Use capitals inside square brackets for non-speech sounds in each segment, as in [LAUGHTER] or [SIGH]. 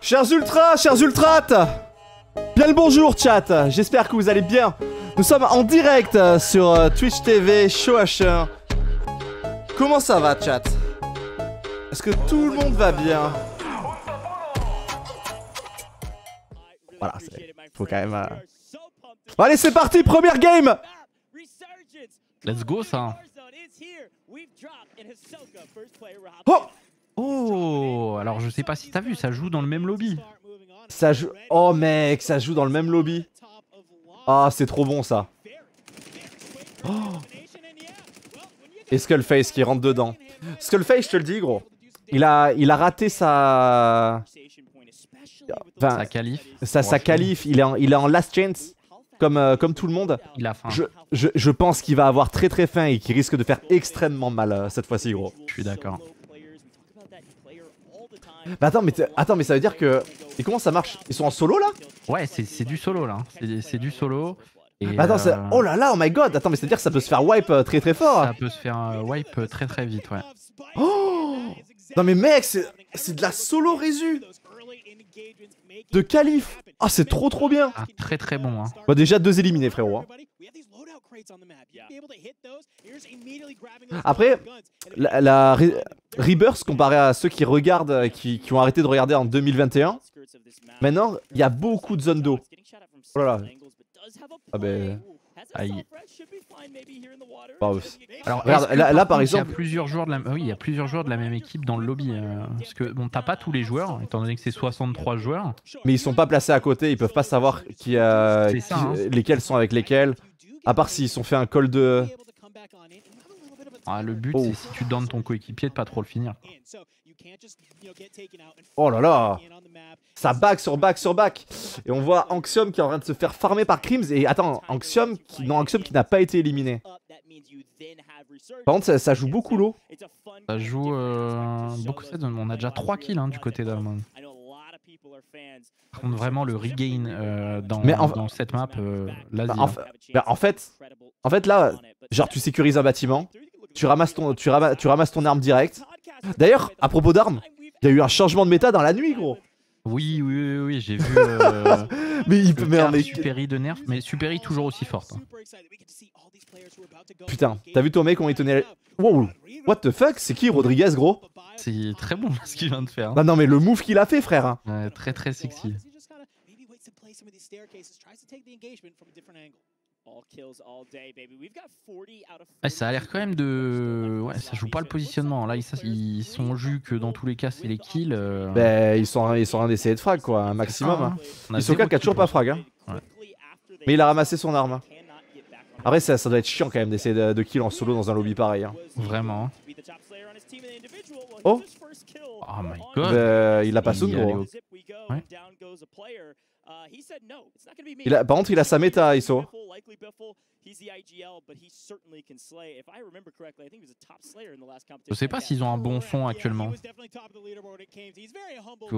Chers ultras, chers ultrates Bien le bonjour chat, j'espère que vous allez bien. Nous sommes en direct euh, sur euh, Twitch TV, Show H1. Comment ça va chat? Est-ce que tout le monde va bien? Voilà. Faut quand même... euh, Bon, allez c'est parti, première game Let's go ça. Oh Oh, alors je sais pas si t'as vu, ça joue dans le même lobby. Ça joue... Oh mec, ça joue dans le même lobby. Ah, c'est trop bon ça. Oh. [GASPS] Et Skullface qui rentre dedans. Skullface, je te le dis gros. Il a, il a raté sa... Enfin, Ça qualifie. sa, sa qualif, il est en, il est en last chance, comme, euh, comme tout le monde. Il a faim. Je, je, je pense qu'il va avoir très très faim et qu'il risque de faire extrêmement mal euh, cette fois-ci gros. Je suis d'accord. Bah attends mais, attends, mais ça veut dire que... Et comment ça marche? Ils sont en solo là? Ouais, c'est c'est du solo là. C'est- du solo. Et Bah attends, c'est- euh, oh là là, oh my god Attends, mais ça veut dire que ça peut se faire wipe euh, très très fort ça peut se faire euh, wipe très très vite, ouais. Oh Non mais mec, c'est c'est de la solo résu De qualif Ah c'est trop trop bien Ah, très très bon. Hein. Bah déjà deux éliminés frérot hein. Après, La, la Re- Rebirth comparé à ceux qui regardent, euh, qui, qui ont arrêté de regarder en 2021 Maintenant, il y a beaucoup de zones d'eau. Oh là là. Ah ben... Aïe. Alors Regarde, là- là, par exemple- il y a plusieurs joueurs de la oui, il y a plusieurs joueurs de la même équipe dans le lobby euh, parce que bon, t'as pas tous les joueurs étant donné que c'est 63 joueurs. Mais ils sont pas placés à côté, ils peuvent pas savoir qui, euh, C'est qui- ça, hein. lesquels sont avec lesquels À part s'ils sont fait un call de... Ah, le but Oh. c'est si tu donnes ton coéquipier de pas trop le finir. Oh là là Ça back sur back sur back Et on voit Anxium qui est en train de se faire farmer par Crims Et attends, Anxium qui, non, Anxium qui n'a pas été éliminé Par contre ça, ça joue beaucoup l'eau Ça joue euh, beaucoup ça donne- on a déjà 3 kills hein, du côté d'Almond. Par contre vraiment le regain euh, dans, Mais en- dans cette map euh, l'Asie. Bah, en, hein. bah, en fait, en fait là, genre tu sécurises un bâtiment Tu ramasses ton, tu ramasses, tu ramasses ton arme direct. D'ailleurs, à propos d'armes Il y a eu un changement de méta dans la nuit gros. Oui oui oui, oui, j'ai vu [LAUGHS] euh, Mais il peut... mais- Superi de nerf mais Superi toujours aussi forte. hein. Putain, t'as vu ton mec comment il tenait... Wow What the fuck? C'est qui Rodriguez gros? C'est très bon [LAUGHS] ce qu'il vient de faire. hein. Non non mais le move qu'il a fait frère hein. Ouais, très très sexy. Ouais, ça a l'air quand même de. Ouais, ça joue pas le positionnement. Là, ils, ils sont jus que dans tous les cas, c'est les kills. euh, Ben ils sont, ils sont en train d'essayer de frag quoi, un maximum hein. on a Hisoka zéro qui a toujours kill pas frag hein. Ouais. Mais il a ramassé son arme. Après ça, ça doit être chiant quand même d'essayer de, de kill en solo dans un lobby pareil. Hein. Vraiment. Oh. Oh my god. Il a pas soon gros. Ouais. Il a, par contre il a sa méta ISO. Je sais pas s'ils ont un bon son actuellement.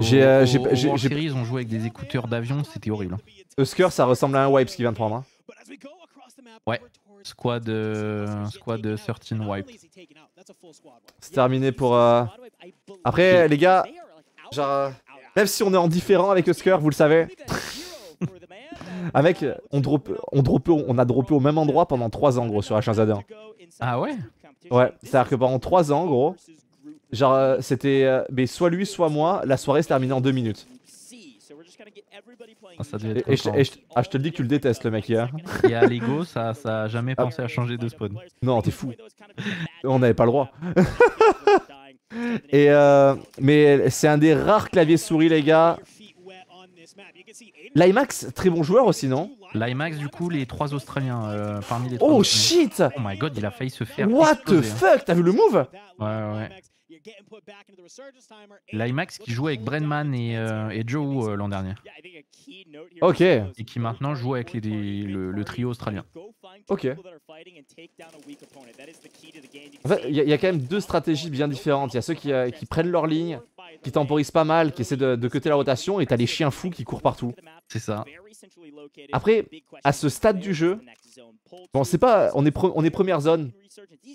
J'ai, euh, j'ai- Au- au j'ai- World j'ai- Series, on jouait avec des écouteurs d'avion, c'était horrible. Husker ça ressemble à un wipe ce qu'il vient de prendre. hein. Ouais. Squad, euh, squad 13 wipe. C'est terminé pour... euh, Après les gars, genre... euh, Même si on est en différent avec Husker, vous le savez. Avec, on, drop, on, drop, on a droppé au même endroit pendant 3 ans gros sur H1Z1. Ah ouais? Ouais, c'est-à-dire que pendant 3 ans gros, genre euh, c'était euh, mais soit lui soit moi, la soirée se terminait en 2 minutes. Ah, ça devait être Et, et je, content. et je- ah, je te le dis que tu le détestes le mec hier. Et à Lego, ça, ça a jamais pensé à changer de spawn. Non, t'es fou. On n'avait pas le droit. [LAUGHS] Et euh, mais c'est un des rares claviers souris les gars. L'IMAX, très bon joueur aussi non? L'IMAX, du coup, les trois Australiens euh, parmi les trois. Oh Australiens. shit Oh my god, il a failli se faire. What the hein. fuck T'as vu le move? Ouais, ouais. L'IMAX qui jouait avec Brenman et, euh, et Joe euh, l'an dernier. Ok. Et qui maintenant joue avec les, les- le, le trio australien. Ok. En fait, il y, a- il y a quand même deux stratégies bien différentes. Il y a ceux qui, euh, qui prennent leur ligne, qui temporisent pas mal, qui essaient de, de cutter la rotation, et t'as les chiens fous qui courent partout. C'est ça. Après, à ce stade du jeu, bon, c'est pas, on est, pre- on est première zone.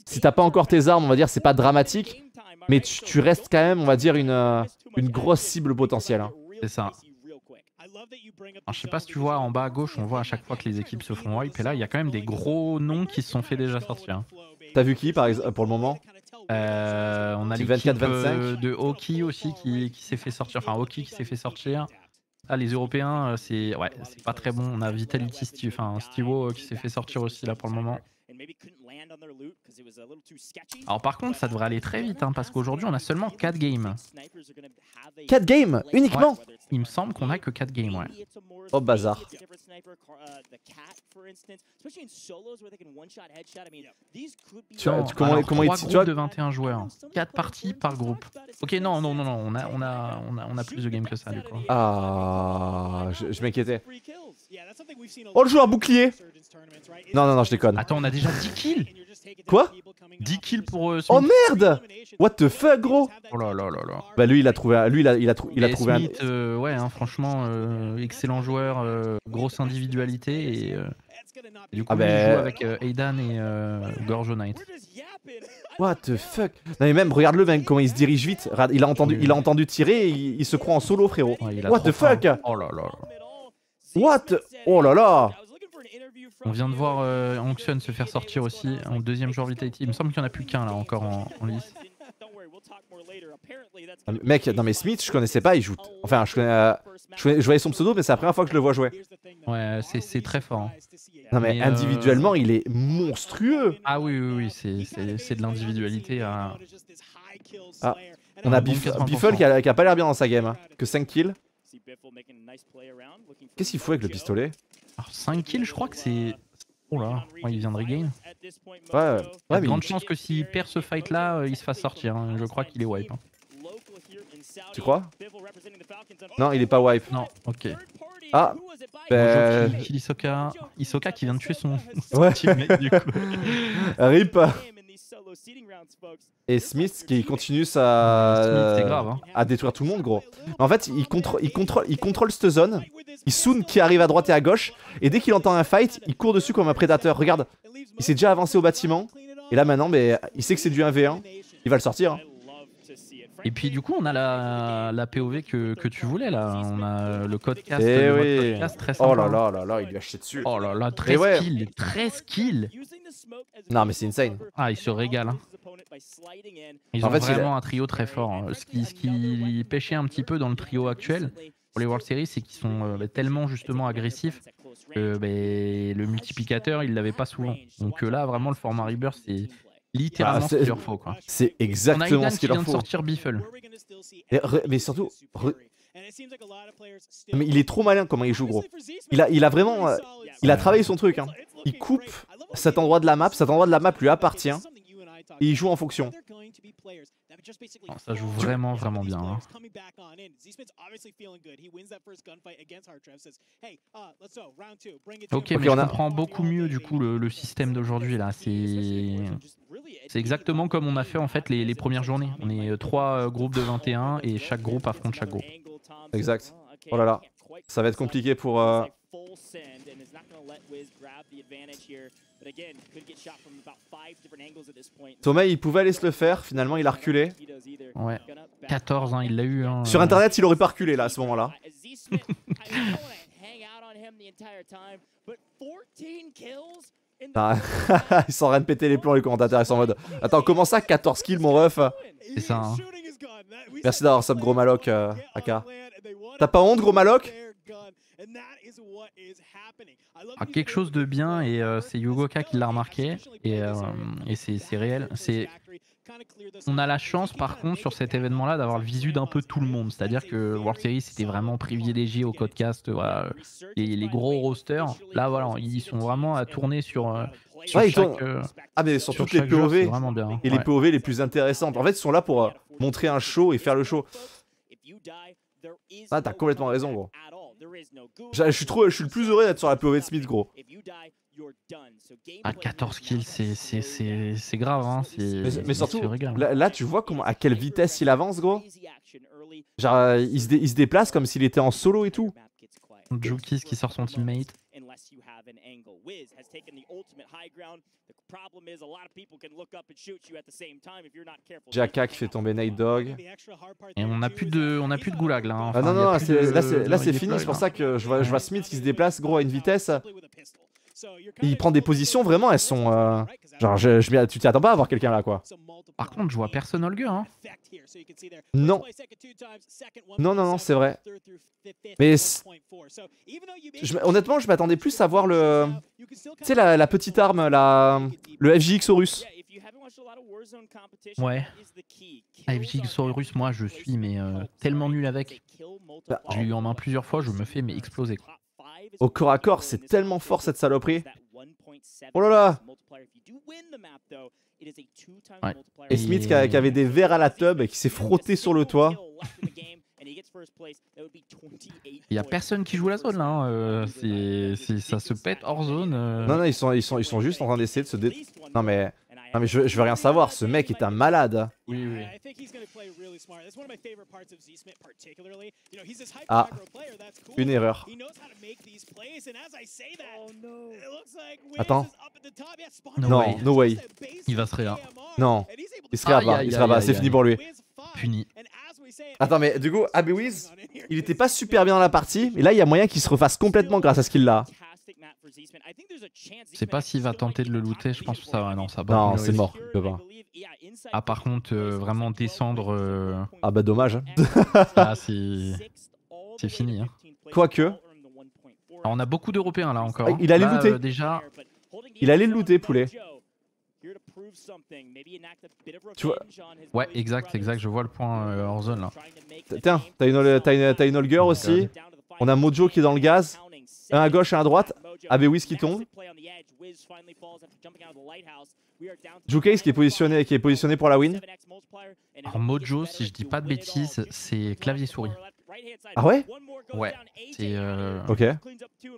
Si t'as pas encore tes armes, on va dire, c'est pas dramatique, mais tu, tu restes quand même, on va dire, une, euh, une grosse cible potentielle. hein. C'est ça. Alors, je sais pas si tu vois en bas à gauche, on voit à chaque fois que les équipes se font wipe. Et là, il y a quand même des gros noms qui se sont fait déjà sortir. hein. T'as vu qui par exemple pour le moment? Euh, on a l'équipe 24-25. euh, de hockey aussi qui, qui s'est fait sortir. Enfin, hockey qui s'est fait sortir. Ah, les Européens, euh, c'est ouais, c'est pas très bon. On a Vitality, Steve, enfin Stivo qui s'est fait sortir aussi là pour le moment. Alors par contre, ça devrait aller très vite hein, parce qu'aujourd'hui on a seulement 4 games. 4 games uniquement Il me semble qu'on a que 4 games, ouais. Oh bazar. Tu- Non, tu- comment- alors, comment ils- trois tu groupes vois- de 21 joueurs. 4 parties par groupe. Ok, non, non, non, non, on a, on a, on a, on a plus de games que ça du coup. Ah, je, je m'inquiétais. Oh le joueur bouclier Non non non, je déconne. Attends, on a déjà 10 kills Quoi 10 kills pour euh, Oh merde What the fuck gros Oh là là là là. Bah lui il a trouvé un- lui il a, il a, trou- il a trouvé un euh, ouais, hein, franchement, euh, excellent joueur, euh, grosse individualité et, et du coup, Ah lui, il ben- joue avec Aidan et Gorjo Knight. What the fuck Non mais même regarde-le mec comment il se dirige vite. Regarde, il a entendu il a entendu tirer et il, il se croit en solo frérot. Ouais, What the fuck. Oh là là. What Oh là là On vient de voir euh, Onction se faire sortir aussi en deuxième joueur Vitality. Il me semble qu'il n'y en a plus qu'un là encore en, en lice. Ah, Mec, non mais Smith, je connaissais pas, il joue. Enfin, je connais, euh, je, connais- je voyais son pseudo, mais c'est la première fois que je le vois jouer. Ouais, c'est très fort. hein. Non mais Mais, euh, individuellement, il est monstrueux. Ah oui, oui, oui, c'est- de l'individualité. à- Ah, On a Un bon Biff- 80%. Biffle qui a, qui a pas l'air bien dans sa game. hein. Que 5 kills. Qu'est-ce qu'il fout avec le pistolet Alors 5 kills, je crois que c'est. Oh là, ouais, il vient de regain. Ouais, Il y a ouais, de mais grandes il- chances que s'il perd ce fight là, il se fasse sortir. hein. Je crois qu'il est wipe. hein. Tu crois Non, il est pas wipe. Non, ok. Ah, Bonjour, ben, kill, kill Isoka. Isoka qui vient de tuer son, son Ouais. teammate du coup. [LAUGHS] Rip. Et Smith qui continue sa... Smith, c'est grave. Hein. à détruire tout le monde, gros. Mais en fait, il, contrôle, il, contrôle, il contrôle cette zone. Il soon qui arrive à droite et à gauche. Et dès qu'il entend un fight, il court dessus comme un prédateur. Regarde, il s'est déjà avancé au bâtiment. Et là maintenant, mais, il sait que c'est du 1v1. Il va le sortir. hein. Et puis du coup, on a la, la POV que, que tu voulais là. On a le code cast. Eh le oui. très sympa. Oh là là là là, il lui a jeté dessus. Oh là là, 13 ouais. kills. 13 kills. Non, mais c'est insane. Ah, il se régale. hein. Ils En ont fait, vraiment un trio très fort. hein. Ce qui, ce qui pêchait un petit peu dans le trio actuel pour les World Series, c'est qu'ils sont euh, bah, tellement justement agressifs que bah, le multiplicateur, il l'avait pas souvent. Donc euh, là, vraiment, le format Rebirth, c'est littéralement Ah, ce c'est- qu'il leur faut. Quoi. C'est On a exactement Aidan ce qui qu'il vient leur de faut. sortir Biffle. Et mais surtout, re- mais il est trop malin comment il joue, gros. Il a, il a vraiment, euh, il a travaillé son truc. Hein. Il coupe cet endroit de la map, cet endroit de la map lui appartient. Et il joue en fonction. Non, ça joue vraiment, vraiment bien. hein. Ok, mais on comprends beaucoup mieux du coup le, le système d'aujourd'hui là. C'est exactement comme on a fait en fait les, les premières journées. On est euh, trois euh, groupes de 21 et chaque groupe affronte chaque groupe. Exact. Oh là là. Ça va être compliqué pour. euh, Thomas, il pouvait aller se le faire. Finalement, il a reculé. Ouais. 14, hein, il l'a eu. hein. Sur internet, il aurait pas reculé là à ce moment-là. Ah, [LAUGHS] ils sont en train de péter les plombs, les commentateurs. Ils sont en mode Attends, comment ça 14 kills, mon ref? C'est ça. hein. Merci d'avoir sub gros maloc, euh, Aka. T'as pas honte, gros maloc? Ah, quelque chose de bien et euh, c'est Yugoka qui l'a remarqué et, euh, et c'est réel. C'est on a la chance par contre sur cet événement là d'avoir le visu d'un peu tout le monde. C'est-à-dire que World Series c'était vraiment privilégié au podcast, voilà, les, les gros rosters. Là voilà, ils sont vraiment à tourner sur, euh, sur Ouais, chaque, euh, Ah, mais sur sur toutes les POV vraiment bien. hein. et les Ouais. POV les plus intéressantes. En fait, ils sont là pour euh, montrer un show et faire le show. Ah, t'as complètement raison, gros. Je, suis trop, je suis le plus heureux d'être sur la POV de Smith, gros. À 14 kills, c'est- c'est c'est- c'est grave. Hein. c'est- Mais, mais surtout, régale. là, là, tu vois comment, à quelle vitesse il avance, gros. Genre, euh, il se, dé- il se déplace comme s'il était en solo et tout. Jukis qui sort son teammate. Jaka qui fait tomber Nate Dogg. Et on n'a plus de, on a plus de goulag là. hein. Ah non, non, là c'est fini, c'est pour ça que je vois, je vois Smith qui se déplace gros à une vitesse. Il prend des positions vraiment, elles sont. euh, Genre, je, tu t'y attends pas à voir quelqu'un là quoi. Par contre, je vois personne Holger. Hein. Non. Non, non, non, c'est vrai. Mais c'est- Je honnêtement, je m'attendais plus à voir le. Tu sais, la, la petite arme, la, le FJX Horus. Ouais. FJ Xorus, moi je suis mais euh, tellement nul avec. Bah, J'ai eu en main plusieurs fois, je me fais mais exploser. quoi. Au corps à corps, c'est tellement fort cette saloperie. Oh là là Ouais. Et Smith qui, a- qui avait des verres à la tub et qui s'est frotté sur le toit. Il y a personne qui joue la zone là. hein, euh, ça se pète hors zone. euh. Non, non, ils sont, ils sont, ils sont juste en train d'essayer de se dé... Non mais, non mais je, veux- je veux rien savoir, ce mec est un malade. Oui, oui. Ah, une erreur. Attends. No non, way. no way. Il va se réa. Non, il bas, aïe, il bas, aïe, c'est fini pour lui. Puni. Attends, mais du coup, Abewiz, il était pas super bien dans la partie, mais là il y a moyen qu'il se refasse complètement grâce à ce qu'il a. Je sais pas s'il va tenter de le looter, je pense que ça va. Non, ça va. Non, pas. c'est mort, il peut pas. Ah, par contre, euh, vraiment descendre. euh, Ah bah dommage. hein. là, [LAUGHS] c'est. c'est fini, hein. Quoique. Alors, on a beaucoup d'Européens là encore. Ah, hein. il allait Là, looter. euh, déjà, Il allait le looter, poulet. Tu vois- ouais, exact, exact. Je vois le point euh, hors zone là. Tiens, t'as une, t'as une, t'as une Holger aussi. On a Mojo qui est dans le gaz. Un à gauche et un à droite. Abewiz qui tombe. Jukase qui est positionné, qui est positionné pour la win. Alors, Mojo, si je dis pas de bêtises, c'est clavier souris. Ah ouais? Ouais, c'est euh, Ok.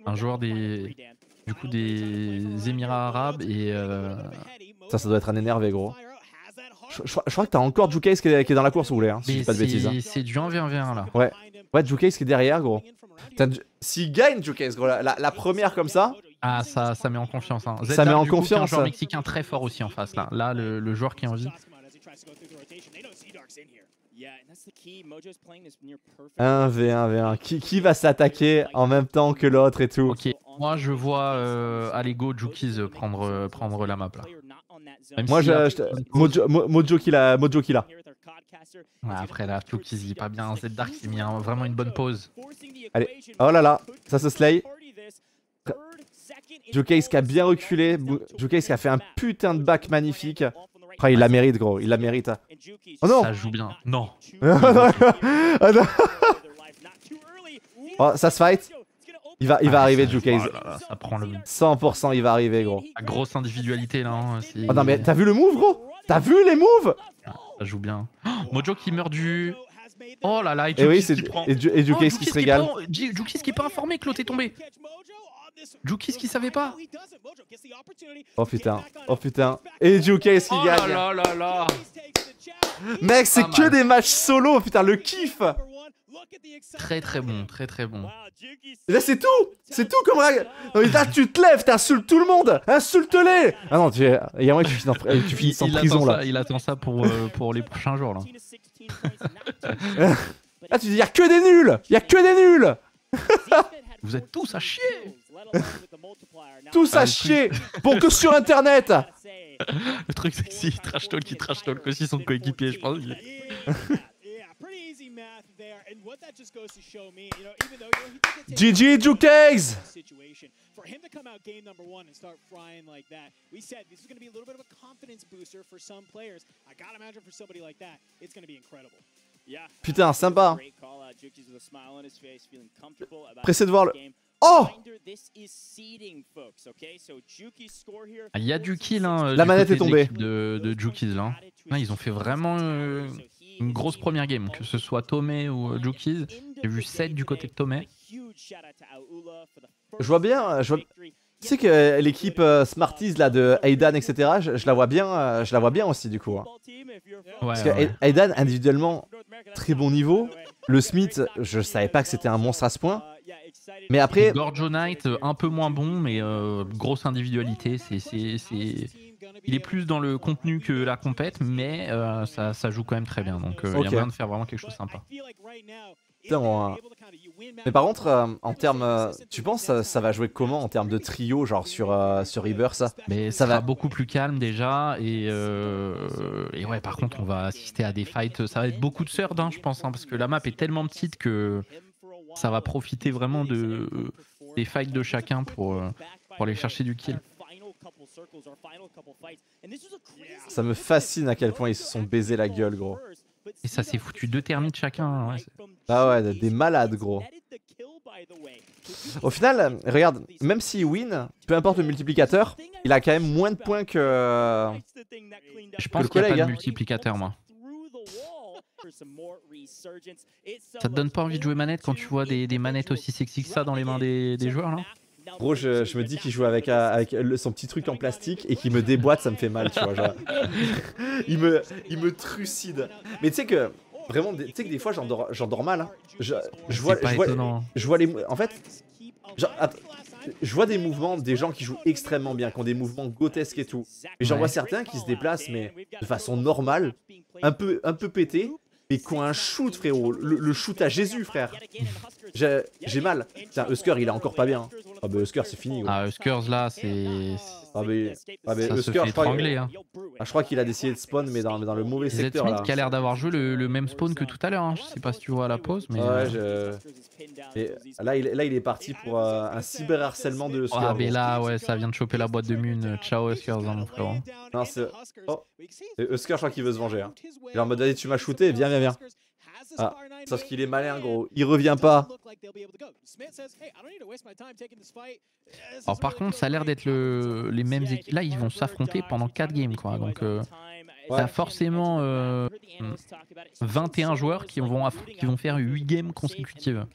un joueur des, du coup des Émirats Arabes et euh, Ça, ça doit être un énervé, gros. Je, je crois- je crois que t'as encore Jukase qui est, qui est dans la course, vous voulez, hein, si je dis pas de bêtises. hein. c'est c'est du 1v1v1 là. Ouais. Ouais, Jukase qui est derrière, gros. S'il gagne Jukase, gros, la, la- la première comme ça, Ah, ça, ça met en confiance. Hein. Ça met en coup, confiance. un joueur mexicain très fort aussi en face là. Là, le, le joueur qui est en vie. 1 v1 v1. Qui, qui va s'attaquer en même temps que l'autre et tout? Ok, moi je vois euh, allez go Jukiz euh, prendre, euh, prendre la map là. Même Moi, s'il je, a- je- Mojo, Mo- Mojo qui l'a, Mojo qui l'a. Ouais, après là, Jukiz il est pas bien. Zedar qui a mis un- vraiment une bonne pause. Allez. Oh là là, ça se slay. Jukase qui a bien reculé. Jukase qui a fait un putain de back magnifique. Après, il la mérite, gros. Il la mérite. Oh non Ça joue bien. Non. [LAUGHS] Ah [LAUGHS] non. Oh, ça se fight. Il va, il va Ah, arriver, ça- Jukase. oh ça prend le 100%, il va arriver, gros. la grosse individualité là. hein, c'est- Oh non, mais t'as vu le move, gros? T'as vu les moves? Ça joue bien. Oh, Mojo qui meurt du. Oh là là, et Et oui, Jukiz c'est qui prend. et, Oh, qui se est régale. pas- Ju- Jukiz qui est pas informé que l'autre est tombé. Jukiz qui savait pas. Oh putain, oh putain. Et Jukase qui Oh là gagne. là là là. Mec, c'est que des matchs solo, putain, le kiff. Très très bon, très très bon. Et Là, c'est tout C'est tout comme Non, mais là, tu te lèves, t'insultes tout le monde Insulte-les Ah non, tu... il y a moyen que tu finisses en, tu Il, finisses en il prison, là. ça, il attend ça pour, euh, pour les prochains jours là. Là, tu dis, y a que des nuls Y a que des nuls [LAUGHS] Vous êtes tous à chier. [LAUGHS] Tous Ah, à le chier Bon, que sur Internet [LAUGHS] Le truc c'est que si trash talk, il trash talk aussi son coéquipier, je pense. Il- GG, Jukase For him to come out game number one and start frying like that, we said this is going to be a little bit of a confidence booster for some players. I gotta imagine for somebody like that, it's going to be incredible. Putain, sympa. Pressé de voir le... Oh Il y a du kill. Hein, La du manette côté est tombée. de De, là. Là, ils ont fait vraiment euh, une grosse première game, que ce soit Tomei ou euh, Jukiz. J'ai vu 7 du côté de Tomei. Je vois bien, je vois- Tu sais que euh, l'équipe euh, Smarties, là, de Aidan, etc., je, je la vois bien, euh, je la vois bien aussi, du coup. hein. Ouais, Parce que ouais. Aidan, individuellement, très bon niveau. Le Smith, je savais pas que c'était un monstre à ce point. Mais après, Gorjo Knight, euh, un peu moins bon, mais euh, grosse individualité. C'est, c'est, c'est- Il est plus dans le contenu que la compète, mais euh, ça, ça joue quand même très bien. Donc euh, il y a moyen de faire vraiment quelque chose de sympa. Mais par contre, euh, en termes, euh, tu penses ça, ça va jouer comment en termes de trio, genre sur sur, sur Rebirth, ça? Mais Ça va beaucoup plus calme déjà. Et, euh, et ouais, par contre, on va assister à des fights. Ça va être beaucoup de surd, hein, je pense, hein, parce que la map est tellement petite que ça va profiter vraiment de, des fights de chacun pour, euh, pour aller chercher du kill. Ça me fascine à quel point ils se sont baisés la gueule, gros. Et ça s'est foutu deux thermites chacun. hein, ouais, Ah ouais, des malades, gros. Au final, regarde, même s'il win, peu importe le multiplicateur, il a quand même moins de points que. Je pense qu'il n'y a pas hein. de multiplicateur, moi. Ça te donne pas envie de jouer manette quand tu vois des, des manettes aussi sexy que ça dans les mains des, des joueurs là? Gros, je, je me dis qu'il joue avec, euh, avec le- son petit truc en plastique et qu'il me déboîte, ça me fait mal, tu vois. genre. [LAUGHS] il, me, il me trucide. Mais tu sais que, vraiment, tu sais que des fois, j'en dors, j'en dors mal. hein. Je, je vois, je vois, je vois les. En fait, genre, je vois des mouvements des gens qui jouent extrêmement bien, qui ont des mouvements grotesques et tout. Et j'en Ouais. vois certains qui se déplacent, mais de façon normale, un peu, un peu pété, mais qui ont un shoot, frérot. Le, le shoot à Jésus, frère. J'ai mal. Putain, Husker, il est encore pas bien. Ah bah Husker, c'est fini. gros. Ah, Huskers là, c'est. Ah mais, ah mais Ça se Husker, fait je crois, étrangler. Hein. ah, je crois qu'il a décidé de spawn, mais dans, mais dans le mauvais Z secteur Smith là. qui a l'air d'avoir joué le, le même spawn que tout à l'heure. hein. Je sais pas si tu vois à la pause, mais. Ouais, euh, je... Et là, il, là, il est parti pour euh, un cyberharcèlement de Husker. Ah, mais là, ouais, ça vient de choper la boîte de Mune. Ciao, Huskers, hein, mon frère. Non, c'est- oh. Husker, je crois qu'il veut se venger. Hein. Il est en mode, allez, tu m'as shooté, viens, viens, viens. Ah, sauf qu'il est malin, gros. Il revient pas. Alors, par contre, ça a l'air d'être le... les mêmes équipes. Là, ils vont s'affronter pendant 4 games, quoi. Donc, euh, t'as forcément euh, 21 joueurs qui vont, aff- qui vont faire 8 games consécutives.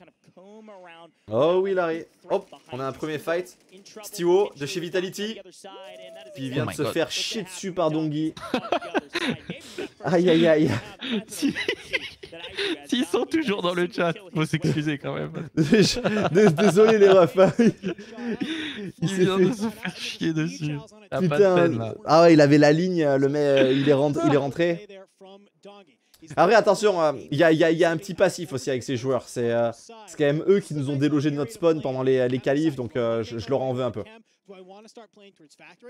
Oh oui, Larry. Hop, on a un premier fight. Stio de chez Vitality. Puis il vient Oh de se God. faire chier dessus par Dongi. Aïe, aïe, aïe. Si- S'ils sont toujours dans le chat, faut s'excuser quand même. Désolé, les refs. [LAUGHS] Il vient fait- de se faire chier dessus. T'as pas de Putain, peine, là. ah ouais, il avait la ligne, euh, le mec, euh, il est, rentré, il est rentré. Après, attention, euh, il y, a, y y un petit passif aussi avec ces joueurs. C'est euh, quand même eux qui nous ont délogé de notre spawn pendant les, les qualifs, donc euh, je, je leur en veux un peu.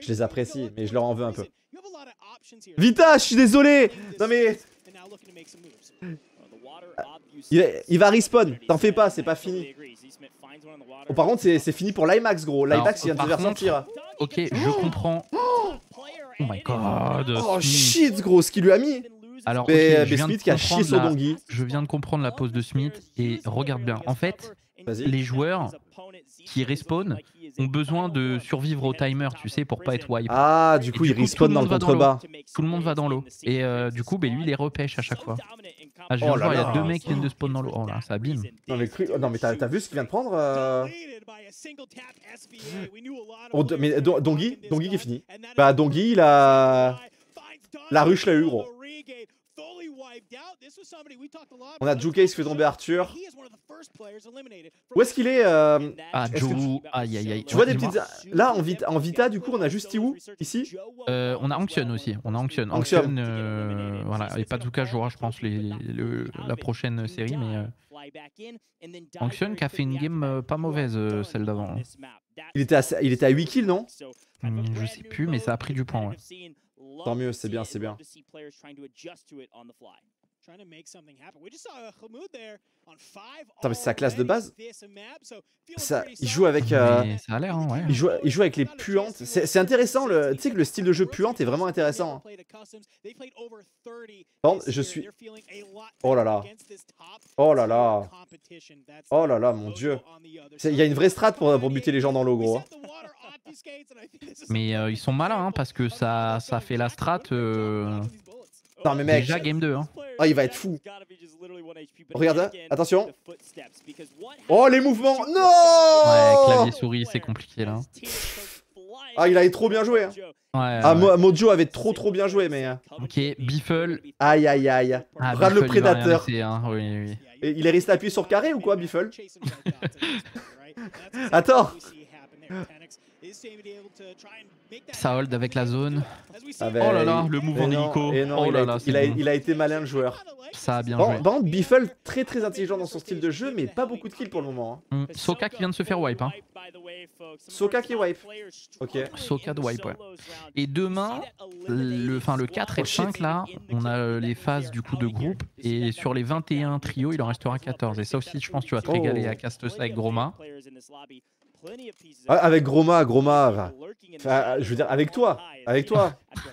Je les apprécie, mais je leur en veux un peu. Vita, je suis désolé Non mais, il, est- il va respawn, t'en fais pas, c'est pas fini. Oh, par contre, c'est fini pour l'IMAX, gros. L'IMAX, il vient de faire sortir. Ok, je [GASPS] comprends. Oh my god. Oh shit, gros, ce qu'il lui a mis. Alors, Mais, je mais viens de Smith qui a chié la- Dongi. Je viens de comprendre la pause de Smith et regarde bien. En fait. Les joueurs qui respawn ont besoin de survivre au timer, tu sais, pour pas être wipe. Ah, du coup, du il coup, respawn tout le dans le contrebas. Tout le monde va dans l'eau. Et euh, du coup, ben, lui, il les repêche à chaque fois. Ah, je viens Oh de là voir, il y a deux mecs qui viennent de spawn dans l'eau. Oh là, ça abîme. Non, mais, non, mais t'as vu ce qu'il vient de prendre euh, Oh, mais Don- Dongi Dongi qui est fini. Bah, Dongi, il a. La ruche l'a eu, gros. On a Juke qui fait tomber Arthur. Où est-ce qu'il est euh, Ah, Joe. Aïe, aïe, aïe. Tu vois des petites. Là, en Vita, en Vita, du coup, on a juste Tiwu, ici. Euh, on a Anxion aussi. On a Anxion. Anxion. Anxion, euh, voilà. Et Pazuka jouera, je pense, les, le- la prochaine série. Mais euh, Anxion qui a fait une game pas mauvaise, euh, celle d'avant. Il était, à, il était à 8 kills, non? Hmm, Je sais plus, mais ça a pris du point, ouais. Tant mieux, c'est bien, c'est bien. Attends, mais c'est sa classe de base Ça, il joue avec. euh, ça a l'air, hein, ouais. il, joue, il joue avec les puantes. C'est c'est intéressant, le, tu sais que le style de jeu puante est vraiment intéressant. hein. Par contre, je suis. Oh là là. Oh là là. Oh là là, mon dieu. C'est- Il y a une vraie strat pour, pour buter les gens dans l'eau, gros. hein. Mais euh, ils sont malins, hein, parce que ça, ça fait la strat euh, Non, mais mec. déjà game 2. Hein. Ah, il va être fou. Regarde, hein, attention. Oh, les mouvements Ouais, Non clavier souris, c'est compliqué là. Ah, il avait trop bien joué. hein. Ouais, Ah, ouais. Mo- Mojo avait trop trop bien joué, mais. euh, Ok, Biffle. Aïe, aïe, aïe. Ah, Brad le Biffle, il prédateur. laisser, hein, Oui, oui. Et il est resté appuyé sur carré ou quoi, Biffle [LAUGHS] Attends. Ça hold avec la zone. Ah Oh ben, là là, le move et en non, hélico. et non, Oh il, là a, là, été- c'est il, a, bon. il a été malin le joueur. Ça a bien Par joué. par contre, Biffle, très très intelligent dans son style de jeu, mais pas beaucoup de kills pour le moment. hein. Hum, Soka qui vient de se faire wipe. Hein. Soka qui wipe. Ok. Soka de wipe, ouais. Et demain, le, enfin, le 4 et Oh, le shit. 5, là, on a les phases du coup de groupe. Et sur les 21 trios, il en restera 14. Et ça aussi, je pense que tu vas te Oh. régaler à caster ça avec Groma. Ah, avec Groma, Groma. Enfin, je veux dire, avec toi, avec toi. [LAUGHS]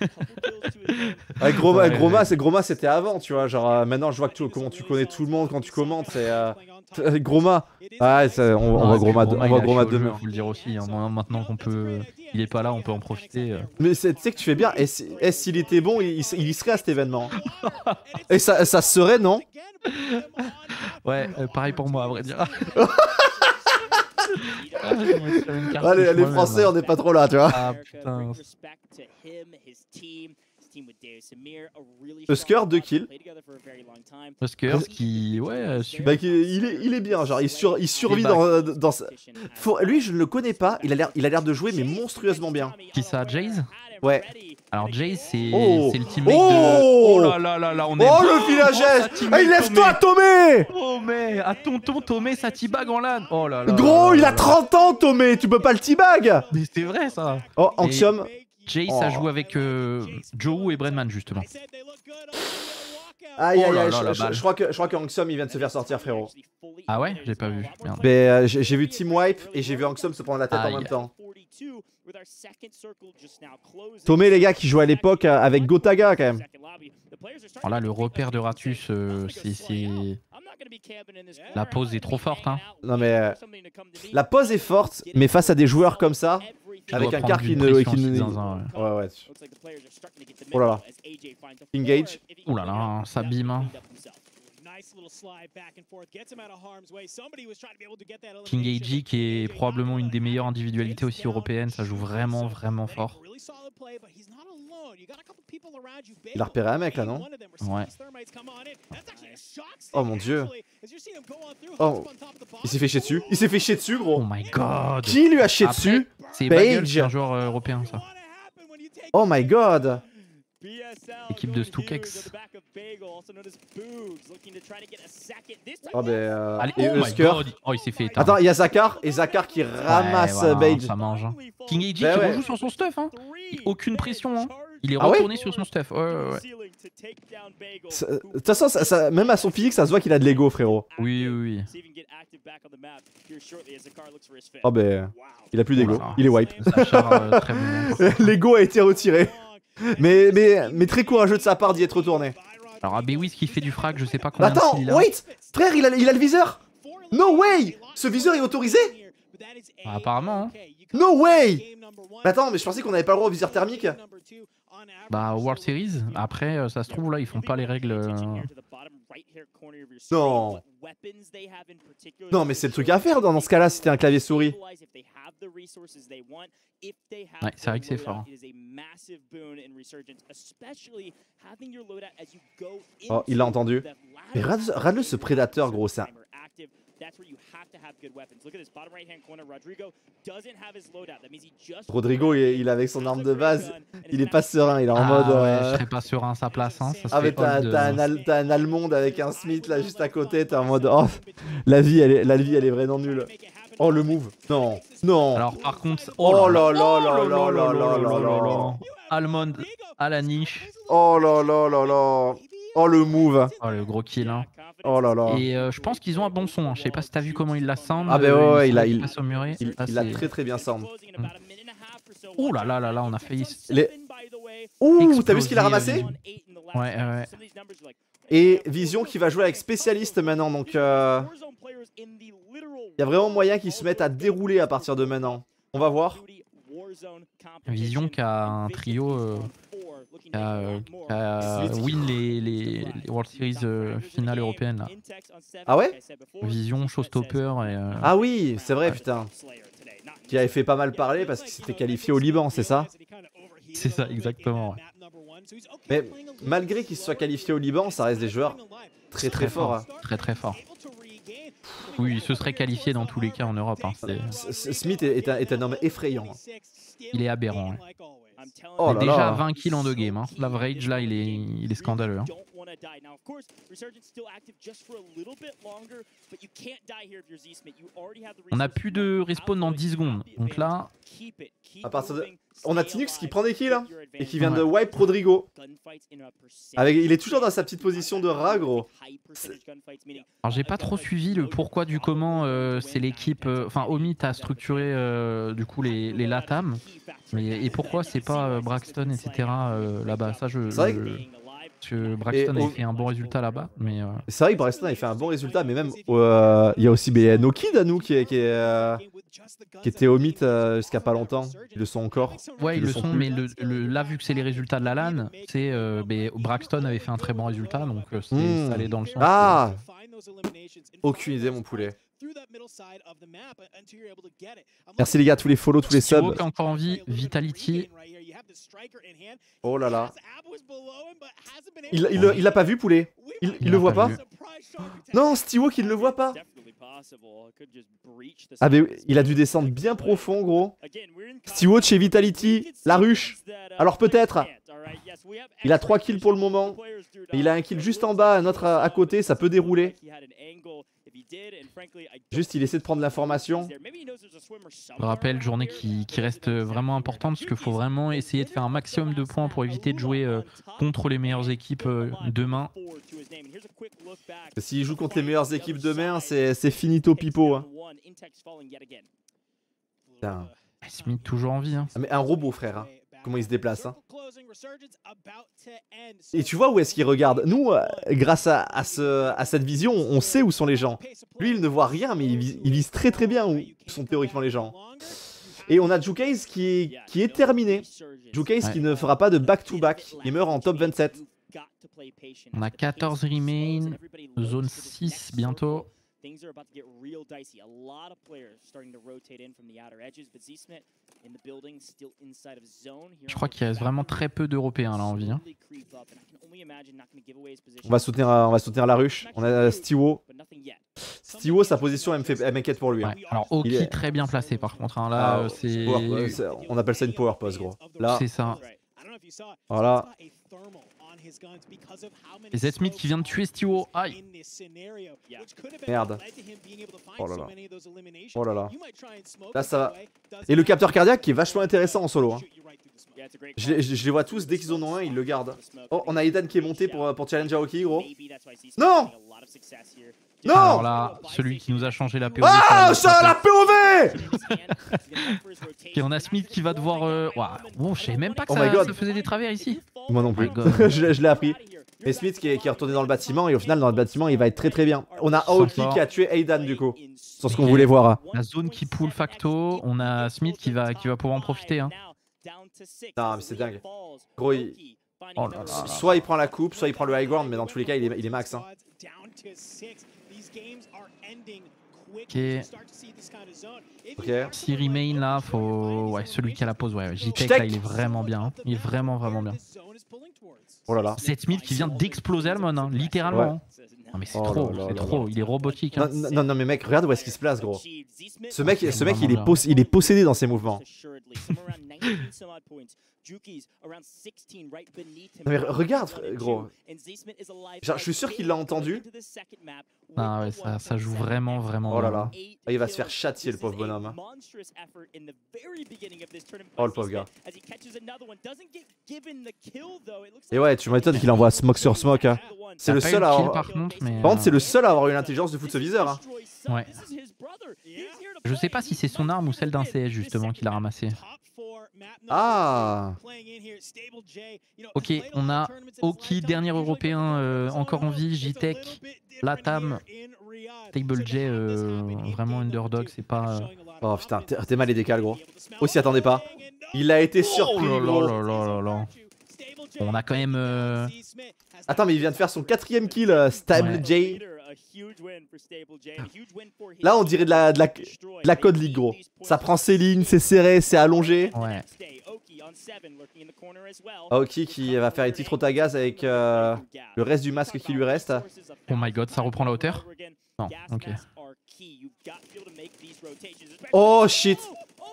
Avec Groma, Ouais, Groma, ouais. c'est Groma, c'était avant, tu vois. Genre, euh, maintenant, je vois que tu, comment tu connais tout le monde quand tu commentes. C'est euh, Groma. Ah, ça, on, voit et Groma, de- on il voit Groma demain. Faut le dire aussi. hein. Maintenant qu'on peut, il est pas là, on peut en profiter. euh. Mais c'est- tu sais que tu fais bien. Et si- et s'il était bon, il, il- il y serait à cet événement. [LAUGHS] Et ça, ça serait, non? Ouais, euh, pareil pour moi, à vrai dire. [LAUGHS] Allez, les Français, on n'est pas trop là, tu vois. Ah putain. Husker, deux kills. Huskers qui, ouais, euh, su- Bah, qui- il, est, il est bien, genre, il, sur, il survit dans, dans sa- Faut- lui, je ne le connais pas. Il a l'air, il a l'air de jouer, mais monstrueusement bien. qui ça, Jaze Ouais. Alors Jaze, c'est Oh. c'est le teammate Oh. de. Oh là là là là, on est. Oh, le Ah, teammate il lève-toi, Tomé Oh mais à tonton Tomé sa teabag en LAN Oh là là Gros, là il là a là. 30 ans, Tomé Tu peux pas le teabag Mais c'est vrai ça Oh, Anxium. Jace Oh. a joué avec euh, Joe et Brenman justement. Aïe, Oh aïe, aïe, je, crois que, je crois que il vient de se faire sortir, frérot. Ah ouais? J'ai pas vu. Merde. Mais euh, j'ai vu Team Wipe et j'ai vu Anxiom se prendre la tête en même temps. Tomé, les gars, qui jouait à l'époque euh, avec Gotaga, quand même. Alors là, le repère de Ratus, euh, c'est. La pause est trop forte, hein. Non, mais euh, la pose est forte, mais face à des joueurs comme ça, Tu avec un d'une qui ne- qui ne- ouais. Ouais, ouais. Oh là là. Engage. Ouh là là, ça bime, hein. King AJ qui est probablement une des meilleures individualités aussi européennes, ça joue vraiment vraiment fort. Il a repéré un mec, là, non? Ouais. Oh mon dieu. Oh, il s'est fait chier dessus. Il s'est fait chier dessus, Oh gros. my god. Qui lui a Après, dessus? C'est un joueur euh, européen ça. Oh my god. Équipe de Stukex. Oh, ben. euh, Allez, et oh my Husker. god Oh il s'est fait éteindre. Attends, il y a Zakar et Zakar qui ramasse Ouais, voilà, Bage. Ça mange. hein. King AJ Bah qui ouais. rejoue sur son stuff hein. Aucune pression hein. Il est Ah ouais retourné sur son stuff. Ouais, ouais. Ça- De toute façon, ça- ça- même à son physique, ça se voit qu'il a de l'ego, frérot. Oui, oui, oui. Oh, ben. Il a plus d'ego. Il est wipe. Euh. [LAUGHS] L'ego a été retiré. Mais, mais, mais très courageux de sa part d'y être retourné. Alors Abewis qui fait du frag, je sais pas combien Attends, il a. wait Frère, il a, il a le viseur No way Ce viseur est autorisé? Bah, apparemment, hein. No way Attends, mais je pensais qu'on avait pas le droit au viseur thermique. Bah World Series, après euh, ça se trouve là ils font pas les règles. euh, Non. Non, mais c'est le truc à faire dans, ce cas-là si t'es un clavier souris. Ouais, c'est vrai que c'est fort. Oh, il l'a entendu. Mais rade- rade-le ce prédateur, gros, un- Rodrigo, il, est- il est avec son arme de base. Il est pas serein, il est en ah mode. ouais, euh, je serais pas serein à sa place. Hein. Ça Ah, mais t'as un, Al- t'as un Allemande avec un Smith là juste à côté, t'es en mode. Oh, la vie, elle est, la vie, elle est vraiment nulle. Oh, le move. Non, non. Alors par contre, Oh là là oh là là là là là là. Almond à la niche. Oh là là là là. Oh, le move. Oh le gros kill. Hein. Oh là là. Et euh, je pense qu'ils ont un bon son. hein. Je sais pas si t'as vu comment il l'assemble. Ah, bah ouais, ouais, il a- il- passe au muret. Il, a très très bien sound. Ouh là là là là, on a failli. Les- Ouh, t'as vu ce qu'il a ramassé ouais, ouais. Et Vision qui va jouer avec spécialiste maintenant, donc euh, il y a vraiment moyen qu'ils se mettent à dérouler à partir de maintenant. On va voir. Vision qui a un trio euh, qui a, euh, qui a win les, les, les World Series euh, finales européennes. Là. Ah ouais? Vision, Showstopper et. euh, Ah oui, c'est vrai, putain. Qui avait fait pas mal parler parce qu'il s'était qualifié au Liban, c'est ça? C'est ça, exactement, ouais. Mais malgré qu'il se soit qualifié au Liban, ça reste des joueurs très très forts. hein. Très très fort. Oui, il se serait qualifié dans tous les cas en Europe. hein, Smith est, est un, est un homme effrayant. Il est aberrant, ouais. Oh Il là est déjà là. à 20 kills en deux games. Hein. L'average là, il est, il est scandaleux. On a plus de respawn dans 10 secondes. Donc là, À partir de- on a Tinux qui prend des kills, hein, et qui vient Ouais. de wipe Rodrigo. Avec, il est toujours dans sa petite position de rat, gros. alors j'ai pas trop suivi le pourquoi du comment euh, c'est l'équipe. euh, Enfin, Omit a structuré euh, du coup les, les Latam. Mais, et pourquoi c'est pas euh, Braxton, etc. euh, là-bas? Ça, je. Parce que Braxton Et a fait un bon résultat là-bas. Mais euh, C'est vrai que Braxton avait fait un bon résultat, mais même euh, il y a aussi ben, No Kid à nous qui, est- qui, est, euh, qui était au mythe euh, jusqu'à pas longtemps. Ils le sont encore. ouais, ils le sont, mais le, le- là, vu que c'est les résultats de la LAN, c'est Braxton avait fait un très bon résultat, donc c'est- Hmm. ça allait dans le sens. Ah Aucune idée, mon poulet. Merci les gars, tous les follow, tous les subs. qui encore en vie, Vitality. Oh là là. Il, il, il l'a pas vu, poulet Il, il Il le voit pas. Non, Stiwo qui ne le voit pas. Ah, mais il a dû descendre bien profond, gros. Stiwo de chez Vitality, la ruche. Alors peut-être. Il a 3 kills pour le moment. Et il a un kill juste en bas, un autre à, à côté, ça peut dérouler. Juste, il essaie de prendre l'information. Je rappelle, journée qui, qui reste vraiment importante parce qu'il faut vraiment essayer de faire un maximum de points pour éviter de jouer euh, contre les meilleures équipes euh, demain. S'il joue contre les meilleures équipes demain, c'est c'est finito pipo. hein. Putain. Smith toujours en vie. hein. Ah, mais un robot, frère. hein. Comment il se déplace. hein. Et tu vois où est-ce qu'il regarde Nous, euh, grâce à, à ce- à cette vision, on sait où sont les gens. Lui, il ne voit rien, mais il vise, il vise très très bien où sont théoriquement les gens. Et on a Jucase qui est, qui est terminé. Ouais. qui ne fera pas de back-to-back. Il meurt en top 27. On a 14 remain, zone 6 bientôt. Things are about to get real dicey. A lot of players starting to rotate in from the outer edges, but Z-Smith in the building, still inside of zone. Here Je crois qu'il reste vraiment très peu d'Européens là en vie. hein. On va soutenir, on va soutenir la ruche. On a Stiwo. Stiwo, sa position, elle me fait- elle m'inquiète pour lui. hein. Ouais. Alors Oki est- très bien placé par contre. hein. Là, Ah, euh, c'est euh, c'est- on appelle ça une power pose, gros. Là, c'est ça. voilà. Et Z Smith qui vient de tuer Stiwo. Aïe. Merde. Oh là là. Oh là là. Là, ça va. Et le capteur cardiaque qui est vachement intéressant en solo. hein. Je, les- je- je les vois tous, dès qu'ils en ont un, ils le gardent. Oh, on a Ethan qui est monté pour, pour challenge Aoki, gros. Non Non Alors là, celui qui nous a changé la POV. Ah, ça la POV Et [LAUGHS] on a Smith qui va devoir. Euh... ouah, Bon, je savais même pas que Oh ça, my God. ça faisait des travers ici. Moi non plus. God. [LAUGHS] je l'ai- je l'ai appris. Et Smith qui est, qui est retourné dans le bâtiment, et au final, dans le bâtiment, il va être très très bien. On a Aoki qui a tué Aidan, du coup. Sur ce qu'on voulait voir. hein. La zone qui pull facto. On a Smith qui va, qui va pouvoir en profiter. Hein. Non, mais c'est dingue. Gros, il- Oh là là. Soit il prend la coupe, soit il prend le high ground, mais dans tous les cas, il est, il est max. Hein. Ok. Ok. Si remain là, faut. Ouais, celui qui a la pause, ouais. Jtech. là, il est vraiment bien. hein. Il est vraiment, vraiment bien. Oh là là. C'est Smith qui vient d'exploser Almond, hein, littéralement. Ouais. Non, mais c'est Oh trop, c'est là trop. Il est robotique. hein. Non, non, non, mais mec, regarde où est-ce qu'il se place, gros. Ce mec, c'est ce mec il, est il est possédé dans ses mouvements. [LAUGHS] Non, mais regarde, gros. Genre, je suis sûr qu'il l'a entendu. Ah ouais, ça, ça joue vraiment, vraiment Oh là là. Ah, il va se faire châtier, le pauvre bonhomme. hein. Oh, le pauvre gars. Et ouais, tu m'étonnes qu'il envoie smoke sur smoke. hein. C'est le seul eu à avoir... par contre, mais. Par contre, c'est euh, le seul à avoir eu l'intelligence de foutre ce viseur. hein. Ouais. Je sais pas si c'est son arme ou celle d'un CS justement qu'il a ramassé. Ah Ok, on a Oki, dernier européen euh, encore en vie, JTech, Latam, Table J, euh, vraiment underdog, c'est pas. euh, Oh putain, t'es mal les décales, gros. Oh, s'y attendait pas. Il a été surpris, Oh là là là là là. Bon, on a quand même. euh, Attends, mais il vient de faire son quatrième kill, Stable Ouais. J. Là, on dirait de la, de la, de la code league, gros. Ça prend ses lignes, c'est serré, c'est allongé. Ouais. Aoki qui va faire les titres au tagaz avec euh, le reste du masque qui lui reste. Oh my god, ça reprend la hauteur? Non, ok. Oh shit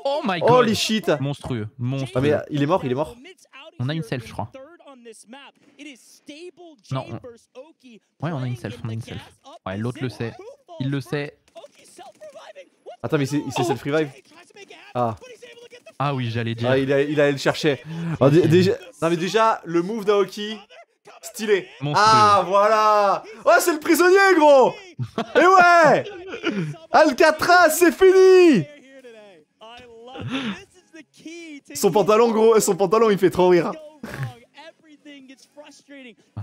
Oh my god Holy shit Monstrueux, monstrueux. Ah mais il est mort, il est mort On a une self, je crois. Non, on- Ouais, on a une self, on a une self. Ouais, l'autre le sait. Il le sait. Attends mais c'est- il s'est self revive Ah, Ah oui, j'allais dire. ah il, a- il allait le chercher. Oh, déjà... Non mais déjà, le move d'Aoki, stylé. Monstrueux. Ah voilà. Oh c'est le prisonnier gros. Et ouais. Alcatraz c'est fini. Son pantalon gros, son pantalon il fait trop rire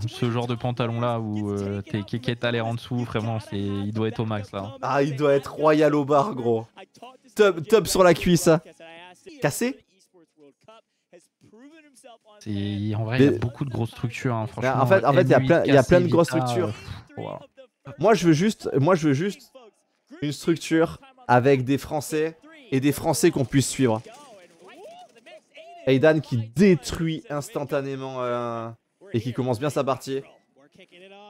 Ce genre de pantalon là où euh, t'es kékette à l'air en dessous, vraiment, c'est, il doit être au max là. Ah il doit être royal au bar gros Tub, tub sur la cuisse Cassé C'est, en vrai, il y a beaucoup de grosses structures. Hein, franchement. en fait- en fait, il y a M8, plein- il y a plein de grosses Vita, structures. euh. Moi je veux juste, moi je veux juste une structure avec des Français et des Français qu'on puisse suivre. Aidan qui détruit instantanément euh, et qui commence bien sa partie.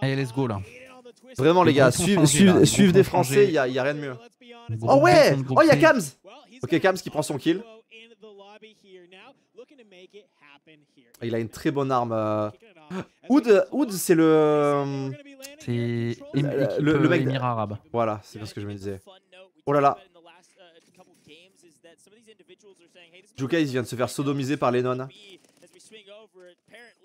Allez, let's go là. Vraiment les Les gars. Les suivre groupes des Français, il y, a- rien de mieux. Oh ouais Oh il y a. Kams Ok Kams qui prend son kill. Il a une très bonne arme. euh. Oud, Oud c'est le... euh, C'est Le- euh, mec- Émirats arabes. Voilà, c'est ce que je me disais. Oh là là. Jukai vient de se faire sodomiser par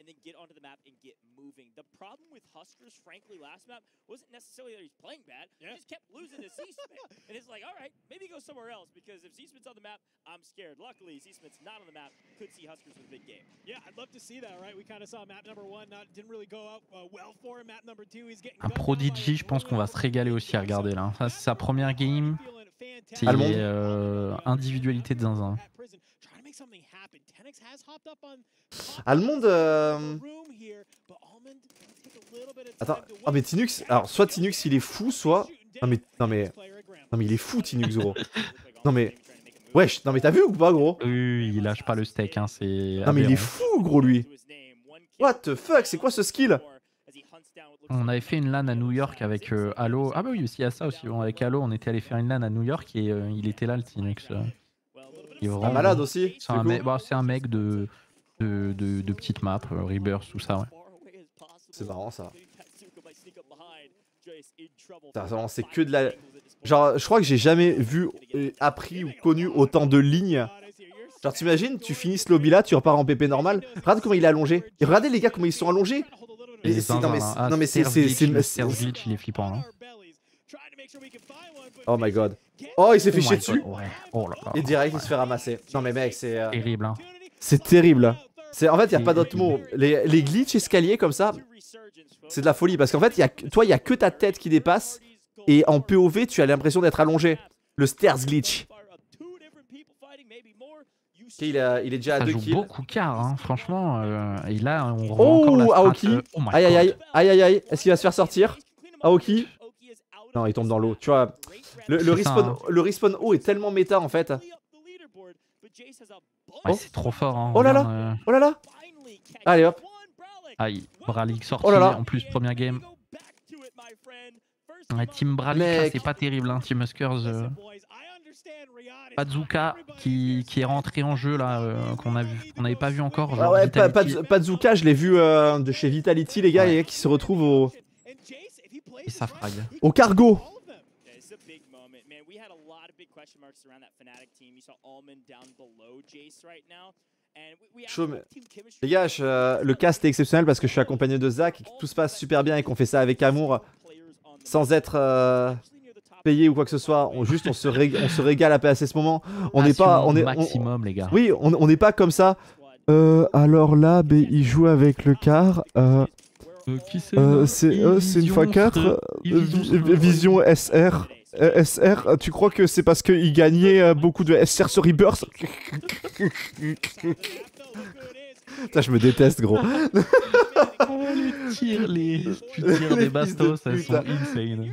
and then get onto the map and get moving. The problem with Huskers, frankly, last map wasn't necessarily that he's playing bad. Yeah. He just kept losing to Z-Smith. [LAUGHS] and it's like, all right, maybe go somewhere else because if Z-Smith's on the map, I'm scared. Luckily, Z-Smith's not on the map. Could see Huskers with a big game. Yeah, I'd love to see that, right? We kind of saw map number one, not didn't really go out uh, well for him. Map number two, he's getting Un Prodigy, je pense qu'on va se régaler aussi à regarder là. Ça, c'est sa première game. C'est euh, individualité de zinzin. at prison, trying to make something happen. Tenex has hopped up on Allemande... euh, of Attends, ah mais. Tinux, alors soit Tinux il est fou, soit... Non mais, non mais, non mais il est fou Tinux gros. [LAUGHS] Non mais, wesh, non mais t'as vu ou pas gros? Oui, il lâche pas le steak, hein, c'est. Non mais il est fou gros lui. What the fuck, c'est quoi ce skill? On avait fait une LAN à New York avec euh, Halo. Ah bah oui, aussi il y a ça aussi. Bon, avec Halo, on était allé faire une LAN à New York et euh, il était là le Tinux. euh. Il est Un vraiment malade aussi. C'est un, bah, c'est un mec de, de, de, de petites maps, euh, Rebirth, tout ça, ouais. C'est marrant ça. C'est que de la- Genre, je crois que j'ai jamais vu, appris ou connu autant de lignes. Genre, t'imagines, tu finis ce lobby là, tu repars en PP normal. Regarde comment il est allongé. Et regardez les gars comment ils sont allongés. Non, mais c'est- Ah, non, mais c'est- c'est- glitch, il est flippant. hein. Oh my god. Oh, il s'est fait Oh chier my dessus. Ouais. Oh là là. Et direct, il se fait ramasser. Non, mais mec, c'est. euh, Terrible, hein. C'est terrible. C'est en fait, il y a pas d'autre mot. Les, les glitches escaliers comme ça, c'est de la folie parce qu'en fait, il y a que- toi, il y a que ta tête qui dépasse et en POV, tu as l'impression d'être allongé. Le stairs glitch. Il, a- il est déjà à Ça 2 joue kills. beaucoup car, hein, franchement. euh, et là, on revoit Oh, encore la strat, Aoki. euh, oh Aïe aïe aïe, aïe aïe aïe, est-ce qu'il va se faire sortir? Aoki Non, il tombe dans l'eau. Tu vois, le, le C'est ça, respawn, hein. le respawn haut est tellement méta en fait. Ouais, c'est trop fort. Hein, Oh là là. euh, Oh là là Allez hop. Aïe, Bralik sorti. Oh là là. En plus, première game. Ouais, Team Bralik, Mec. c'est pas terrible. Hein, Team Huskers. euh, Pazuka qui, qui est rentré en jeu là, euh, qu'on n'avait pas vu encore. Ah genre ouais, Vitality. pas, Pazuka, je l'ai vu euh, de chez Vitality, les gars, Ouais. et qui se retrouvent au, Et ça frag. au cargo. Les gars, je- euh, le cast est exceptionnel parce que je suis accompagné de Zach, et que tout se passe super bien et qu'on fait ça avec amour, sans être euh, payé ou quoi que ce soit. On, juste, on se, rég- on se régale à passer ce moment. On n'est pas, on est, on- maximum les gars. oui, on n'est pas comme ça. Euh, alors là, il joue avec le car. Euh, qui c'est? euh, c'est euh, une fois 4 euh, Vision SR. Euh, SR, tu crois que c'est parce qu'il gagnait euh, beaucoup de SR sur Rebirth? [LAUGHS] Putain, je me déteste, gros. tu tires les, tu tires Les des bastos, de elles sont insane.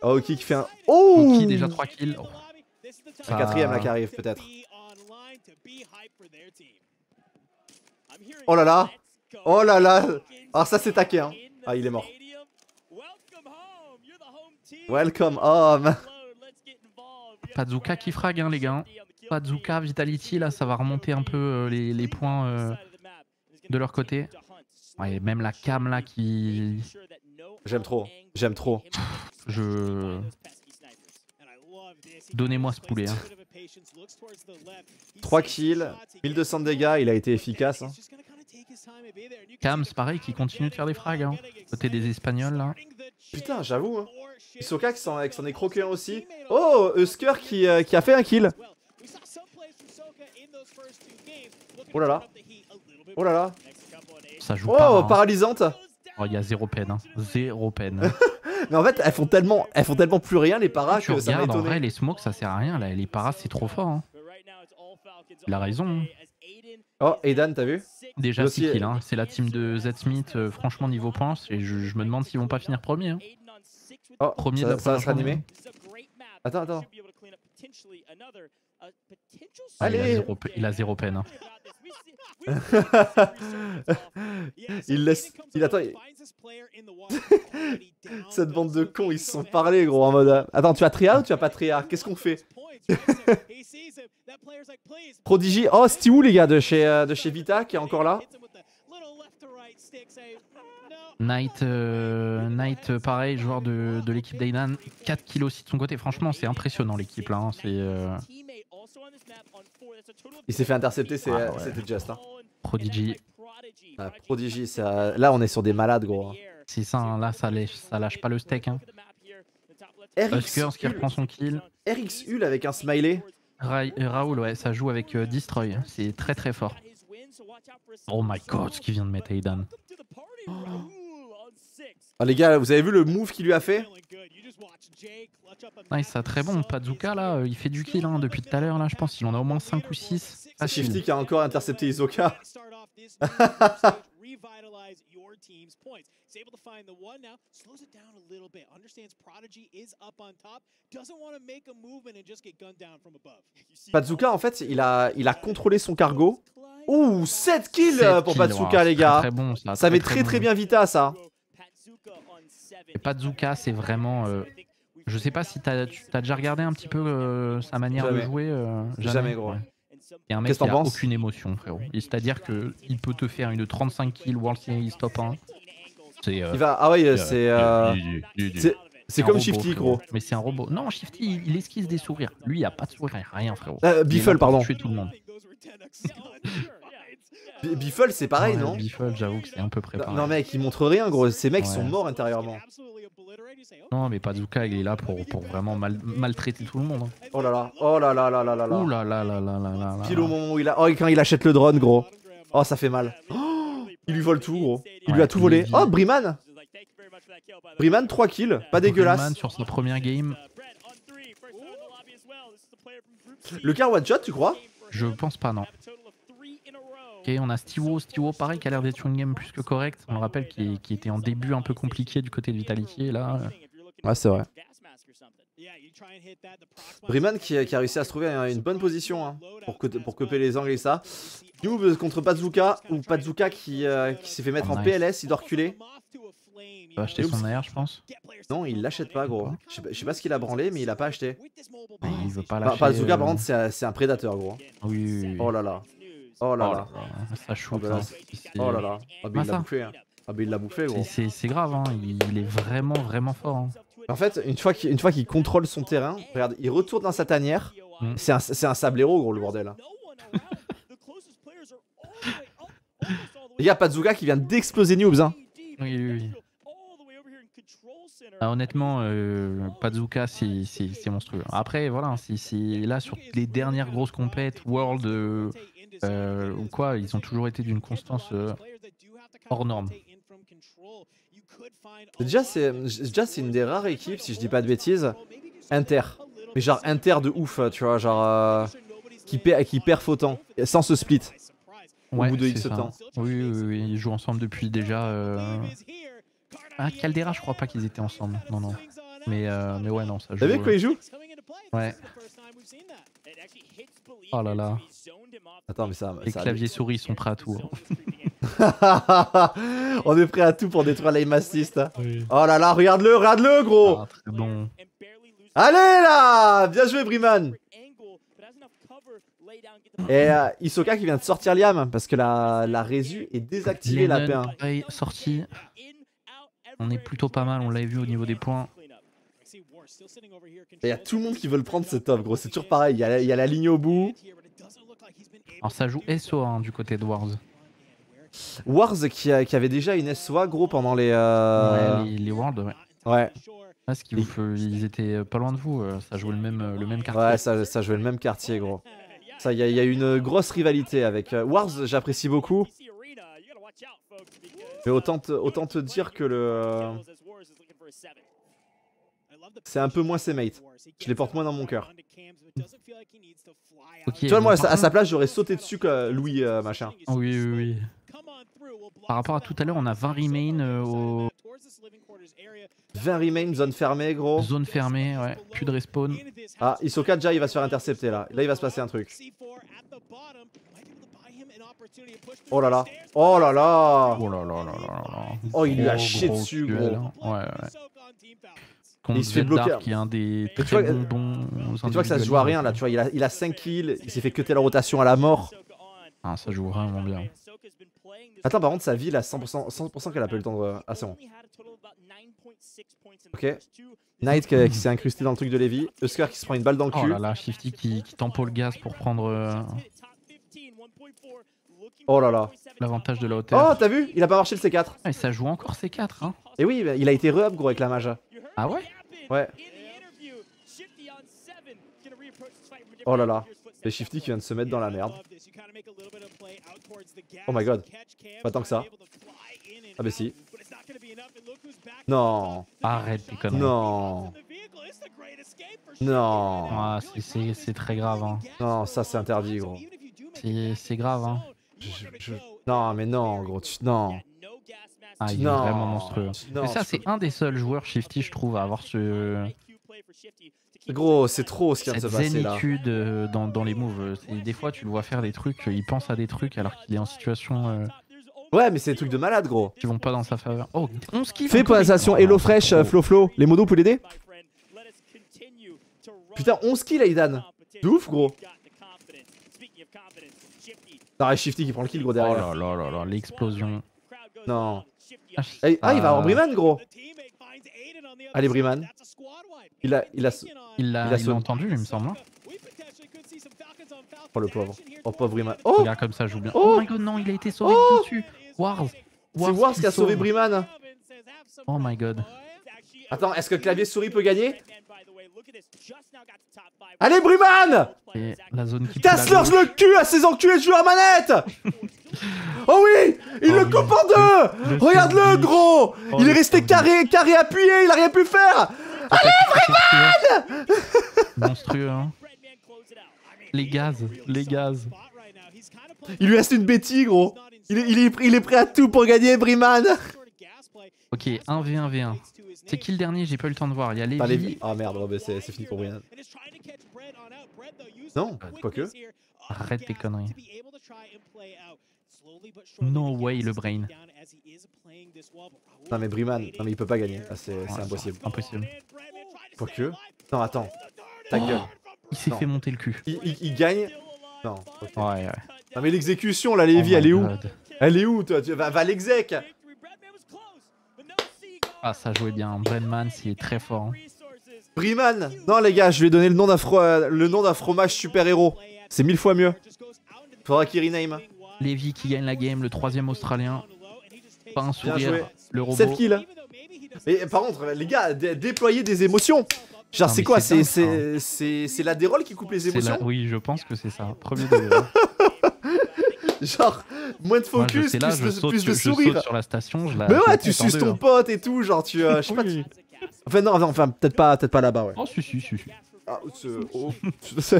Aoki qui fait un. Oh Aoki déjà 3 kills. Oh. La quatrième là qui arrive peut-être. Oh là là Oh là là Ah ça c'est taqué hein Ah il est mort. Welcome home [LAUGHS] Pazuka qui frag hein les gars. Pazuka, Vitality là ça va remonter un peu euh, les, les points euh, de leur côté. Ouais, même la cam là qui... J'aime trop, j'aime trop. Je... Donnez-moi ce poulet. Hein. 3 kills, 1200 de dégâts, il a été efficace. Hein. Cam, c'est pareil, qui continue de faire des frags. Hein. Côté des Espagnols là. Putain, j'avoue. Hein. Isoka qui s'en est croqué un aussi. Oh, Husker qui, euh, qui a fait un kill. Oh là là. Oh là là. Ça joue oh, pas. hein. paralysante. Oh, il y a zéro peine. Hein. Zéro peine. [LAUGHS] Mais en fait, elles font tellement, elles font tellement plus rien les paras tu que ça m'a regardes, en vrai, les smokes, ça sert à rien. Là. Les paras, c'est trop fort. Hein. Il a raison. Oh, Aidan, t'as vu Déjà Lui 6 aussi, kills. Hein. C'est la team de Z Smith. euh, franchement, niveau points, et je, je me demande s'ils vont pas finir premier. Hein. Oh, Premier de ça, va se. Attends, attends. Ah, il, a Allez. zéro, il a zéro peine. hein. [LAUGHS] Il laisse- il attend, il- [LAUGHS] Cette bande de cons, ils se sont parlé, gros, en mode. Attends, tu as Tria ou tu as pas Tria? Qu'est-ce qu'on fait? [LAUGHS] Prodigy. Oh, c'était où, les gars, de chez, euh, de chez Vita, qui est encore là? Knight, euh, Knight, euh, pareil, joueur de, de l'équipe d'Aidan. 4 kills aussi de son côté. Franchement, c'est impressionnant l'équipe là. hein. C'est euh, Il s'est fait intercepter, c'est- Ah ouais. c'était just. Hein. Prodigy. Ah, Prodigy, ça... là, on est sur des malades, gros. hein. C'est ça, hein, là, ça lâche, ça lâche pas le steak. Hein. RX, Huskers qui reprend son kill. RX Hul avec un smiley. Ra- euh, Raoul, ouais, ça joue avec euh, Destroy. C'est très très fort. Oh my god, ce qu'il vient de mettre Aidan. Ah, les gars, vous avez vu le move qu'il lui a fait? Nice, ça très bon. Pazuka là, euh, il fait du kill hein, depuis tout à l'heure. là, Je pense qu'il en a au moins 5 ou 6. C'est Shifty qui a encore intercepté Isoka. [LAUGHS] [LAUGHS] Pazuka, [LAUGHS] en fait, il a, il a contrôlé son cargo. Ouh, 7 kills euh, pour Pazuka, les gars. Très bon, ça. Ça met très très bien Vita, ça. Et Pazuka, c'est vraiment. euh, Je sais pas si t'as tu- t'as déjà regardé un petit peu euh, sa manière Jamais. de jouer. euh, Jamais, gros. ouais. Et un mec Qu'est-ce que qui a penses aucune émotion, frérot. C'est-à-dire que il peut te faire une 35 kills World Series top 1. C'est. euh, Il va... Ah ouais, euh, c'est... euh, c'est- C'est un comme robot, Shifty, frérot. gros. Mais c'est un robot. Non, Shifty, il, il esquisse des sourires. Lui, il a pas de sourire, rien, frérot. Euh, Il Biffle, pardon. Tuer tout le monde. [LAUGHS] [LAUGHS] Biffle, c'est pareil, Ouais, non? Biffle, j'avoue que c'est un peu préparé. Non, mec, il montre rien, gros. Ces mecs, sont morts intérieurement. Non, mais Pazuka, il est là pour, pour vraiment mal- maltraiter tout le monde. hein. Oh là là, oh là là là là là là. Ouh là là là là là là là. Pile au moment où il a. Oh, et quand il achète le drone, gros. Oh, ça fait mal. Oh, [GASPS] il lui vole tout, gros. Il lui a tout volé. Oh, Briman Briman, 3 kills. Pas dégueulasse. Freeman sur sa première game, Le car one shot, tu crois? Je pense pas, non. Ok, on a Stiwo, Stiwo pareil qui a l'air d'être une game plus que correcte. On le rappelle qui, était en début un peu compliqué du côté de Vitality et là. euh, Ouais, c'est vrai. Briman qui, a- qui a réussi à se trouver une bonne position hein, pour, que, pour couper les angles et ça. Noob contre Pazuka ou Pazuka qui, euh, qui s'est fait mettre Oh, en nice. PLS, il doit reculer. Il va acheter son air, je pense. Non, il l'achète pas, gros. Je sais pas, je sais pas ce qu'il a branlé, mais il a pas acheté. Il veut pas Bah, lâcher. Pazuka, euh, par contre, c'est un- c'est un prédateur, gros. Oui, oui, oui. Oh là là. Oh là Oh là. là ça shoot. Oh là, hein. Oh là là. Ah, bah, Ah, il l'a bouffé. hein. Ah, il l'a bouffé, c'est- gros. C'est grave, hein. il, il est vraiment, vraiment fort. hein. En fait, une fois qu'il une fois qu'il contrôle son terrain, regarde, il retourne dans sa tanière. Mm. C'est un, c'est un sablero, gros, le bordel. [LAUGHS] Les gars, Pazuka qui vient d'exploser Noobs. Hein. Oui, oui, oui. Ah, honnêtement, euh, Pazuka, c'est monstrueux. Après, voilà, c'est c'est là sur les dernières grosses compètes, World euh, euh, ou quoi, ils ont toujours été d'une constance euh, hors norme. Déjà, c'est déjà, c'est une des rares équipes, si je dis pas de bêtises, Inter. Mais genre Inter de ouf, tu vois, genre euh, qui, perd, qui perd autant, sans se split. Au Ouais, bout de X ça. temps. Oui, oui, oui, ils jouent ensemble depuis déjà. Ah, Caldera, je crois pas qu'ils étaient ensemble. Non, non. Mais, mais ouais, non, ça joue. T'as vu quoi il joue Ouais. Oh là là. Attends, mais ça. Les ça claviers souris sont prêts à tout. [LAUGHS] On est prêt à tout pour détruire l'aim assist. Oh là là, regarde-le, regarde-le, gros. Ah, très bon. Allez là Bien joué, Briman. Et euh, Isoka qui vient de sortir Liam parce que la, la résu est désactivée la Lennon, P1. pareil, sorti. On est plutôt pas mal, on l'avait vu au niveau des points. Il y a tout le monde qui veut le prendre ce top, gros. C'est toujours pareil. Il y, a, il y a la ligne au bout. Alors ça joue SO hein, du côté de Wars. Wars qui, a- qui avait déjà une SOA, gros, pendant les. euh, Ouais, les, les Worlds, ouais. Ouais, Parce qu'ils ils étaient pas loin de vous, euh, ça jouait le même, euh, le même quartier. ouais, ça, ça jouait le même quartier, gros. Ça, il y, a- il y a une grosse rivalité avec euh, Wars. J'apprécie beaucoup, mais autant te, autant te dire que le. C'est un peu moins ses mates. Je les porte moins dans mon cœur. Ok, Tu vois, moi, à sa- place, j'aurais sauté dessus que Louis, euh, machin. Oui, oui, oui. Par rapport à tout à l'heure, on a 20 remain euh, au 20 remain, zone fermée, gros. zone fermée, ouais. Plus de respawn. Ah, Isoka, déjà, il va se faire intercepter là. Là, il va se passer un truc. Oh là là. Oh là là. Oh là là là là là. Oh, il lui a chié dessus, gros. hein. Ouais, ouais. Contre Il se fait bloquer. qui est un des tu vois- bons bons Et tu vois que ça se joue à rien là, tu vois. Il a, il a 5 kills, il s'est fait cutter la rotation à la mort. Ah, ça joue vraiment bien. Attends, par contre, sa vie, a 100%, 100% qu'elle a pas eu le temps de. Ah, c'est bon. Ok. Knight qui, qui s'est incrusté dans le truc de Levi. Husker qui se prend une balle dans le Oh cul. là là, Shifty qui, qui tempo le gaz pour prendre euh, Oh là là. l'avantage de la hauteur. Oh, t'as vu? Il a pas marché le C4. Ah, et ça joue encore C4, hein. Et oui, il a été re-up, gros, avec la mage. Ah ouais? Ouais. Oh là là. Et Shifty qui vient de se mettre dans la merde. Oh my god. Pas tant que ça. Ah bah si. Non. Arrête tes conneries. Non. Non. Ah, c'est- c'est c'est très grave, hein. Non, ça c'est interdit, gros. C'est c'est grave, hein. Je- je- Non, mais non, gros. Tu... Non. Ah, il est Non. vraiment monstrueux. Non, Mais ça, c'est un des seuls joueurs Shifty, je trouve, à avoir ce, Gros, c'est trop ce qui vient de cette se passer là. zénitude euh, dans, dans les moves. Et des fois, tu le vois faire des trucs, il pense à des trucs alors qu'il est en situation euh, Ouais, mais c'est des trucs de malade, gros. qui vont pas dans sa faveur. Oh, 11 kills Fais passation Hello Fresh, euh, Flo Flo. Les modos, vous pouvez l'aider Putain, 11 kills, Aidan. De ouf, gros. Non, Shifty qui prend le kill, gros, Oh derrière. là là là là, l'explosion. Non. Ah, Ah, il va en Briman, gros. Allez, Briman. Il a, il a. Il l'a Il a il l'a entendu, il me semble. hein. Oh le pauvre. Oh pauvre Briman. Oh Regarde comme ça, joue bien. Oh Oh, my god, non, il a été sauvé Oh dessus. Wars. C'est Wars qui a sauvé. Briman. Oh my god. Attends, est-ce que clavier souris peut gagner Allez, qui Casse-leur le cul à ces enculés de joueurs manette [LAUGHS] Oh oui Il Oh le coupe en deux. Le Regarde-le, gros. Oh, Il est resté carré, carré appuyé, il a rien pu faire. [LAUGHS] Monstrueux, hein. Les gaz, les gaz. Il lui reste une bêtise, gros. Il est, il, est, il est prêt à tout pour gagner, Briman Ok, 1v1v1. C'est qui le dernier? J'ai pas eu le temps de voir. Il y a Lévi. Ah merde, c'est fini pour Brian. Non, quoique. Arrête tes conneries. No way, le brain. Non mais Briman, non mais il peut pas gagner, Ah, c'est Ouais, impossible. Impossible. Quoique. Non, attends. Ta gueule. Il s'est fait monter le cul. Il, il- il gagne. Non. ok. Ouais, ouais. Non mais l'exécution, là, Lévi, Oh elle est où? God. Elle est où, toi? Tu, va, va l'exec Ah, ça jouait bien. Brenman, c'est très fort. hein. Briman Non les gars, je lui ai donné le nom d'un fro- euh, fromage super-héros. C'est mille fois mieux. Faudra qu'il rename. Lévi qui gagne la game, le troisième australien. Pas un sourire. Le robot. 7 kills. Mais par contre, les gars, dé- déployez des émotions. Genre, c'est quoi c'est c'est la dérolle qui coupe les émotions la- Oui, je pense que c'est ça. Premier. [LAUGHS] [LAUGHS] Genre, moins de Moi, je focus, là, plus, je saute, plus je de saute sourire. sur la station. Je la, Mais je ouais, tu suces deux, ton hein. pote et tout, genre tu... euh, je sais pas, Oui. tu- Enfin non, enfin, enfin, peut-être pas, peut-être pas là-bas, ouais. Oh, si, si, si. si. Ah, c'est- oh. [LAUGHS]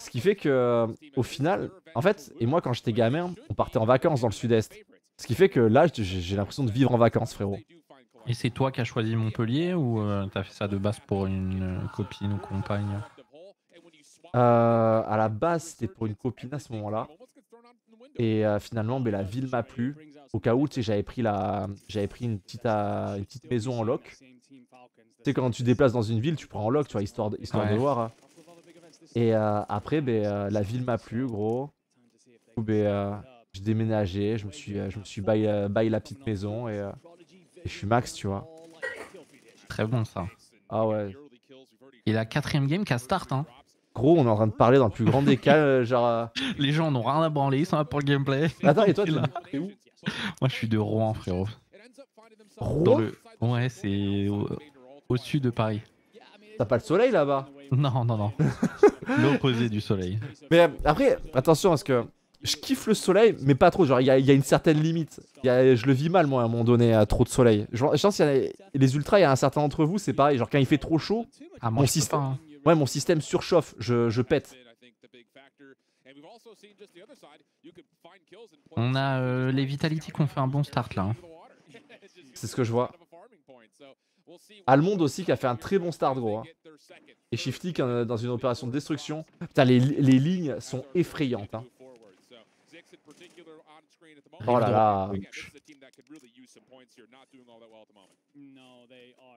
Ce qui fait que, au final, en fait, et moi quand j'étais gamin, on partait en vacances dans le sud-est. Ce qui fait que là, j'ai j'ai l'impression de vivre en vacances, frérot. Et c'est toi qui as choisi Montpellier ou euh, t'as fait ça de base pour une euh, copine ou compagne? Euh, à la base, c'était pour une copine à ce moment-là. Et euh, finalement, ben, la ville m'a plu. Au cas où, j'avais pris, la... pris une, petite, euh, une petite maison en loc. Tu sais, quand tu déplaces dans une ville, tu prends en loc, tu vois, histoire de, histoire de voir. hein. Et euh, après, ben, euh, la ville m'a plu, gros. Du coup, ben, j'ai déménagé, je me suis, je me suis bail, euh, bail la petite maison et, et je suis max, tu vois. Très bon ça. Ah ouais. Et la quatrième game qui start. Hein. Gros, on est en train de parler dans le plus grand des cas, euh, genre. euh, [LAUGHS] Les gens n'ont rien à branler, ils sont là pour le gameplay. Attends, et toi, là. t'es où [LAUGHS] Moi je suis de Rouen frérot. Rouen le... Ouais c'est au... au sud de Paris. T'as pas le soleil là-bas Non non non. [LAUGHS] L'opposé du soleil. Mais euh, après, attention, parce que je kiffe le soleil, mais pas trop. Genre, il y a, il y a une certaine limite. Y a- je le vis mal, moi, à un moment donné, à trop de soleil. Je, je pense qu'il y a les ultras, il y a un certain d'entre vous, c'est pareil. Genre, quand il fait trop chaud, Ah Mon système- pas, hein. Ouais, mon système surchauffe, je, je pète. On a euh, les Vitality qui ont fait un bon start là. hein. C'est ce que je vois. Almond aussi, qui a fait un très bon start, gros. hein. Et Shifty, qui dans une opération de destruction. Putain, les, les lignes sont effrayantes. hein. Oh là là.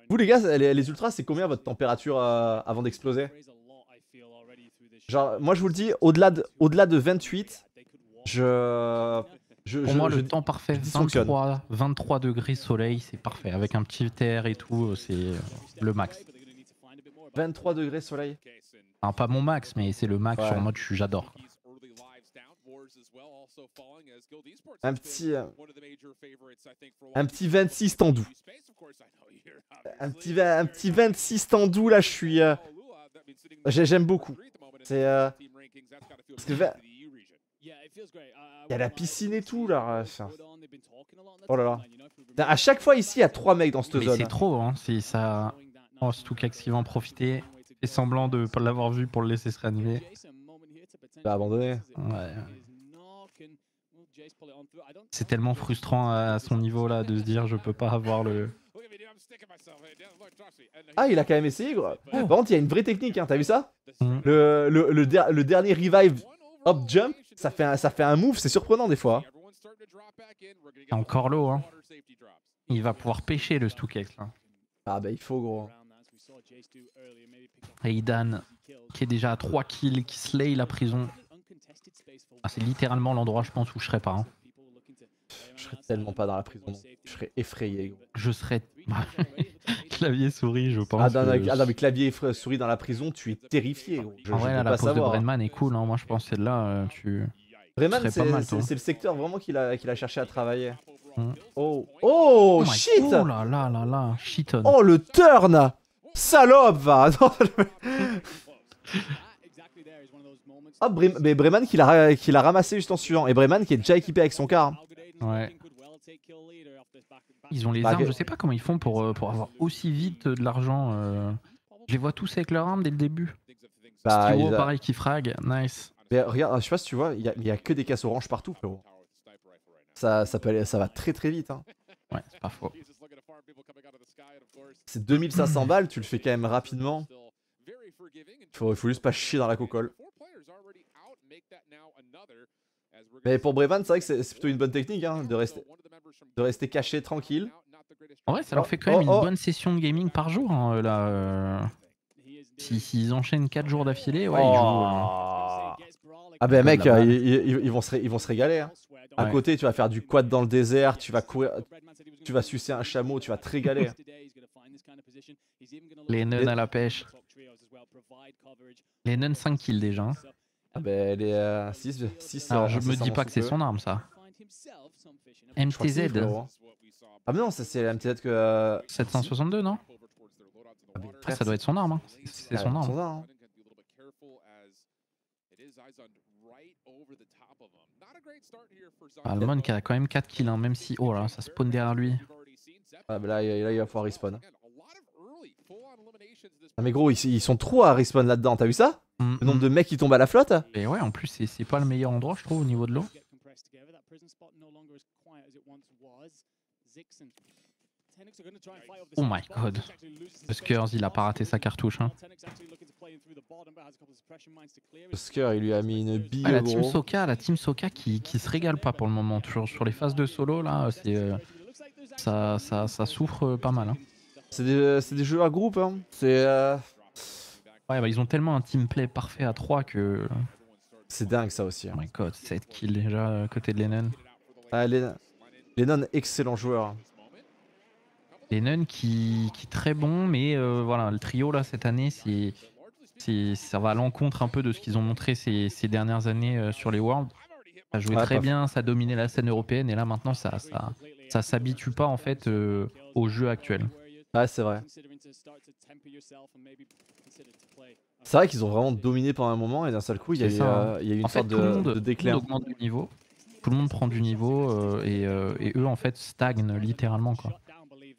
Vous, les gars, les, les ultras, c'est combien votre température euh, avant d'exploser? Genre, moi, je vous le dis, au-delà de, au-delà de 28, je. je, Pour je- moi je- le temps parfait, dysfonctionne. 23, 23 degrés soleil, c'est parfait. Avec un petit terre et tout, euh, c'est euh, le max. 23 degrés soleil. Enfin, pas mon max, mais c'est le max Ouais. sur mode j'adore. Quoi. Un petit, euh, un petit 26 tendou. Un petit, va- un petit 26 tendou, là, je suis. euh, j'ai- J'aime beaucoup. C'est. euh, parce que va- Il y a la piscine et tout, là. enfin. Oh là là. À chaque fois, ici, il y a 3 mecs dans cette Mais zone. c'est trop, hein. C'est ça. Oh, surtout qu'Ax qui va en profiter. Et semblant de pas l'avoir vu pour le laisser se réanimer. Bah, abandonné. Ouais. C'est tellement frustrant à son niveau là de se dire je peux pas avoir le. Ah, il a quand même essayé. Par contre, il y a une vraie technique, hein, t'as vu ça Mm. le, le, le, der- le dernier revive hop jump, ça fait un, ça fait un move, c'est surprenant des fois. C'est encore l'eau, hein. Il va pouvoir pêcher le Stukex là. Ah, bah, il faut, gros. Et Idan qui est déjà à 3 kills, qui slay la prison. Ah, c'est littéralement l'endroit je pense où je serais pas. hein. Je serais tellement pas dans la prison. non. Je serais effrayé. Je serais. [LAUGHS] Clavier souris, je pense. Ah, que- ah, non, mais clavier souris dans la prison, tu es terrifié. Je, En vrai, peux là, la pose de hein. Brenman est cool. Hein. Moi, je pense que celle-là, euh, tu. Serais c'est le secteur vraiment qu'il a, cherché à travailler. Mm. Oh, oh, my- shit Oh là là là là, shiton. Oh, le turn Salope, va [LAUGHS] Non, Ah, Bre- mais Breman qui l'a qui ramassé juste en suivant. Et Breman qui est déjà équipé avec son car. Ouais. Ils ont les Bah, armes, je sais pas comment ils font pour, euh, pour avoir aussi vite euh, de l'argent. euh. Je les vois tous avec leurs armes dès le début. Bah, il a- pareil, qui frag, nice. Mais regarde, je sais pas si tu vois, il y a, il y a que des casses oranges partout, frérot. Ça, ça, peut aller, ça va très très vite. Hein. Ouais, c'est pas faux. C'est 2500 balles, tu le fais quand même rapidement. Faut, faut juste pas chier dans la cocole. Mais pour Brevan, c'est vrai que c'est plutôt une bonne technique hein, de, rester, de rester caché tranquille. En vrai, ça leur Oh, fait quand même oh, oh. une bonne session de gaming par jour. hein, là, euh. Si- S'ils enchaînent 4 jours d'affilée, ouais, ils jouent. euh. Oh. Ah ben mec, euh, ils, ils- ils vont se, ré- ils vont se régaler. Hein. À Ouais. côté, tu vas faire du quad dans le désert, tu vas courir, tu vas sucer un chameau, tu vas te régaler. Les nuns à la pêche. Les nuns 5 kills déjà. Hein. Ah ben les 6, 6 Alors, je me dis pas que c'est son arme, ça. MTZ, Ah mais non, ça, c'est la MTZ que... euh, 762, non? Ah, mais Ouais, frère, Ça doit être son arme. hein. C'est c'est ah, son arme. arme. Almond qui a quand même 4 kills, hein, même si. Oh là, ça spawn derrière lui. Ah ben là, il- là, il va pouvoir respawn. Ah mais gros, ils, ils sont trop à respawn là-dedans, t'as vu ça Mm, Le nombre mm. de mecs qui tombent à la flotte Et ouais, en plus, c'est pas le meilleur endroit, je trouve, au niveau de l'eau. Oh my god. Huskers, il a pas raté sa cartouche. Hein. Oscar, il lui a mis une bille Ah, la team. Soka, la team Soka qui, qui se régale pas pour le moment. Toujours sur les phases de solo, là, c'est, euh, ça, ça, ça souffre pas mal. Hein. C'est des, c'est des jeux à groupe, hein. C'est euh, Ouais, bah, ils ont tellement un team play parfait à 3 que. c'est dingue ça aussi. hein. Oh my god, 7 kills déjà euh, côté de Lennon. Ah, Len- Lennon, excellent joueur. Lennon qui, qui est très bon, mais euh, voilà, le trio là cette année, c'est, c'est, ça va à l'encontre un peu de ce qu'ils ont montré ces, ces dernières années euh, sur les Worlds. Ça jouait Ouais, très bien, ça dominait la scène européenne, et là maintenant ça, ça, ça s'habitue pas en fait euh, au jeu actuel. Ouais, c'est vrai. C'est vrai qu'ils ont vraiment dominé pendant un moment et d'un seul coup, il y a eu, hein. euh, il y a eu une En fait, sorte tout le de, monde, de tout le déclin. monde augmente du niveau, tout le monde prend du niveau, euh, et, euh, et eux en fait stagnent littéralement quoi.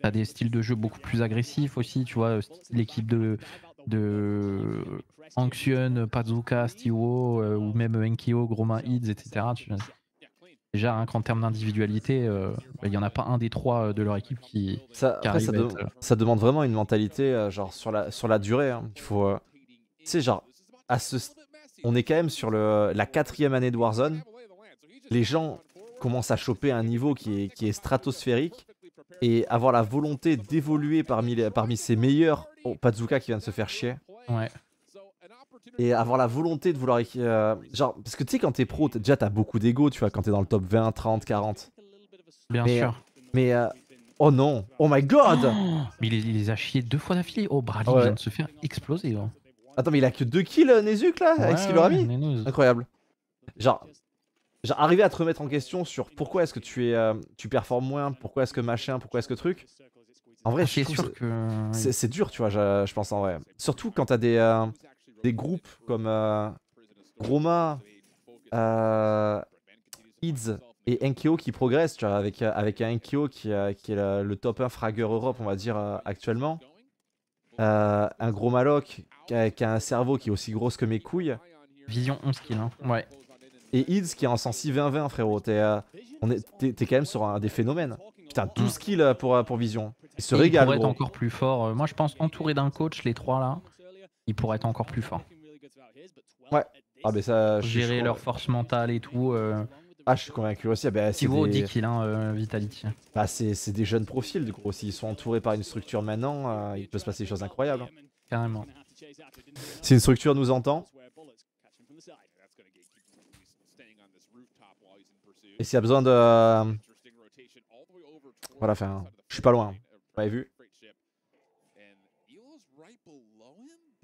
T'as des styles de jeu beaucoup plus agressifs aussi, tu vois, l'équipe de, de Anxion, Pazuka, Stiwo, euh, ou même Enkyo, Groma, Ids, etc. Tu- Déjà, rien qu'en termes d'individualité, euh, bah, il y en a pas un des trois euh, de leur équipe qui. Ça, qui après, ça, arrive à de- être, euh, ça demande vraiment une mentalité euh, genre sur la, sur la durée. hein. Il faut. euh, Tu sais, genre, à ce, st- on est quand même sur le, la quatrième année de Warzone. Les gens commencent à choper un niveau qui est, qui est stratosphérique et avoir la volonté d'évoluer parmi, les- parmi ses meilleurs. Oh, Pazuka qui vient de se faire chier. Ouais. Et avoir la volonté de vouloir. euh, genre, parce que tu sais, quand t'es pro, t'as- déjà t'as beaucoup d'ego, tu vois, quand t'es dans le top 20, 30, 40. Bien Mais, sûr. Mais. euh, oh non! Oh my god! Oh, [GASPS] mais il les, il les a chiés deux fois d'affilée. Oh, Bradley Ouais. vient de se faire exploser. hein. Attends, mais il a que 2 kills, euh, Nezuk là, avec ce qu'il leur a mis? Incroyable. Genre, genre, arriver à te remettre en question sur pourquoi est-ce que tu es, euh, tu performes moins, pourquoi est-ce que machin, pourquoi est-ce que truc. En vrai, Ah, je sûr que. c'est c'est dur, tu vois, je, je pense en vrai. Surtout quand t'as des, euh, des groupes comme euh, Groma, euh, Ids et Enkyo qui progressent, tu vois, avec, euh, avec un Enkyo qui, euh, qui est le, le top 1 fragger Europe, on va dire, euh, actuellement. Euh, un gros Maloc qui a, qui a un cerveau qui est aussi grosse que mes couilles. Vision 11 kills. Hein. Ouais. Et Ids qui est en sensi 20-20, frérot. T'es euh, quand même sur un, des phénomènes. Putain, 12 kills euh, pour, euh, pour Vision. Il se Et il régale, pourrait être gros. encore plus fort. Euh, Moi, je pense entouré d'un coach, les trois là, ils pourraient être encore plus forts. Ouais. Ah, mais ça, Gérer leur force mentale et tout. Euh, Ah, je suis convaincu aussi. Ah, bah, c'est des... 10 kills, hein, euh, Vitality. bah, c'est- c'est des jeunes profils, du gros. S'ils sont entourés par une structure maintenant, euh, il peut se passer des choses incroyables. hein. Carrément. Si une structure nous entend, et s'il y a besoin de. Voilà, enfin, je suis pas loin. Vous m'avez vu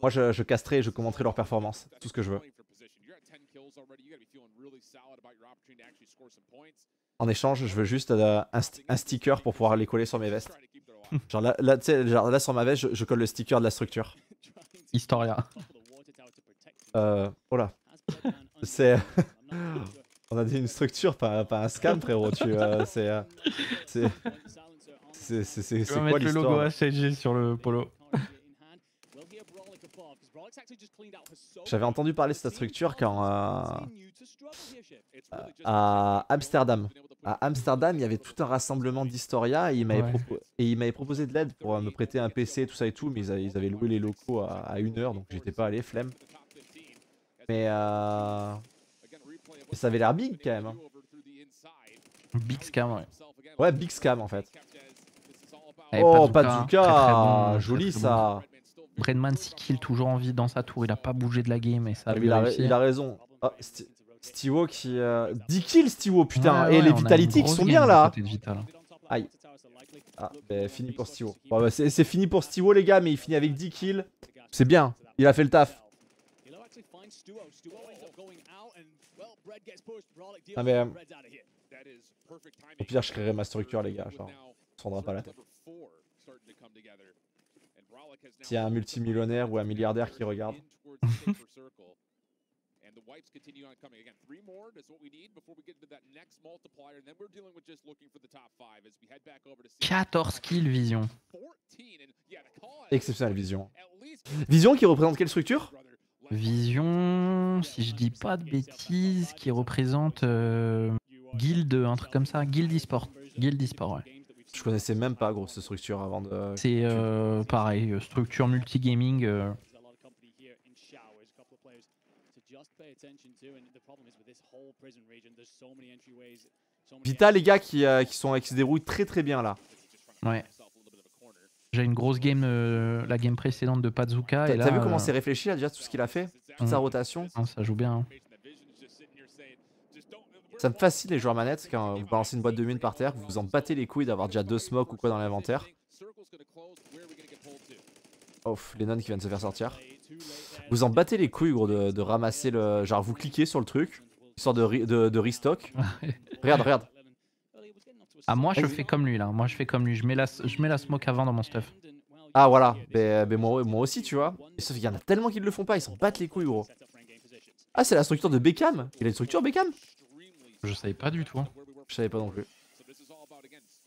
Moi, je, je casterai et je commenterai leur performance. Tout ce que je veux. En échange, je veux juste euh, un, sti- un sticker pour pouvoir les coller sur mes vestes. [LAUGHS] Genre là, là, genre là sur ma veste, je, je colle le sticker de la structure. Historia. Euh, oh là. [LAUGHS] C'est. [LAUGHS] On a dit une structure, pas, pas un scam, frérot. Tu, euh, c'est, euh, c'est, c'est, quoi l'histoire là HG sur le polo. J'avais entendu parler de cette structure quand euh, à Amsterdam. À Amsterdam, il y avait tout un rassemblement d'Historia et il m'avait Ouais. propo- et il m'avait proposé de l'aide pour euh, me prêter un PC, tout ça et tout, mais ils avaient, ils avaient loué les locaux à, à une heure, donc j'étais pas allé, flemme. Mais euh, ça avait l'air big quand même. hein. Big scam, ouais. Ouais, big scam en fait. Eh, oh, Pazuka, Pazuka, très, très bon, très, joli très bon. Bredman 6 kills, toujours en vie dans sa tour. Il a pas bougé de la game et ça a Ah, il, a, il a raison. Ah, Stiwo qui. euh, 10 kills, Stiwo, putain. Ouais, et les Vitality qui sont bien là. Aïe. Ah, bah, fini pour Stiwo. Bon, bah, c'est fini pour Stiwo, les gars, mais il finit avec 10 kills. C'est bien. Il a fait le taf. Ah, mais, euh, Au pire, je créerai ma structure, les gars. Genre, on se rendra pas la tête. S'il y a un multimillionnaire ou un milliardaire qui regarde. 14 [LAUGHS] kills, Vision. Exceptionnelle vision. Vision qui représente quelle structure? Vision, si je dis pas de bêtises, qui représente euh, Guild, un truc comme ça. Guild eSport. Guild eSport, ouais. Je connaissais même pas, gros, cette structure avant de. C'est euh, pareil, euh, structure multigaming. euh, Vita, les gars, qui, euh, qui, sont, qui se déroulent très très bien là. Ouais. J'ai une grosse game, euh, la game précédente de Pazuka. T'as et là, t'as vu comment euh, c'est réfléchi là, déjà, tout ce qu'il a fait? Toute sa rotation? ça joue bien. hein. Ça me fascine les joueurs manettes quand vous balancez une boîte de mine par terre, vous vous en battez les couilles d'avoir déjà deux smokes ou quoi dans l'inventaire. Oh, Lennon qui vient de se faire sortir. Vous en battez les couilles, gros, de, de ramasser le. Genre, vous cliquez sur le truc, histoire de, de, de restock. [LAUGHS] regarde, regarde. Ah, moi, je fais comme lui là. Moi, je fais comme lui. Je mets la, je mets la smoke avant dans mon stuff. Ah, voilà. Mais, mais moi, moi aussi, tu vois. Et sauf qu'il y en a tellement qui ne le font pas, ils s'en battent les couilles, gros. Ah, c'est la structure de Beckham Il a une structure, Beckham? Je savais pas du tout. hein. Je savais pas non plus.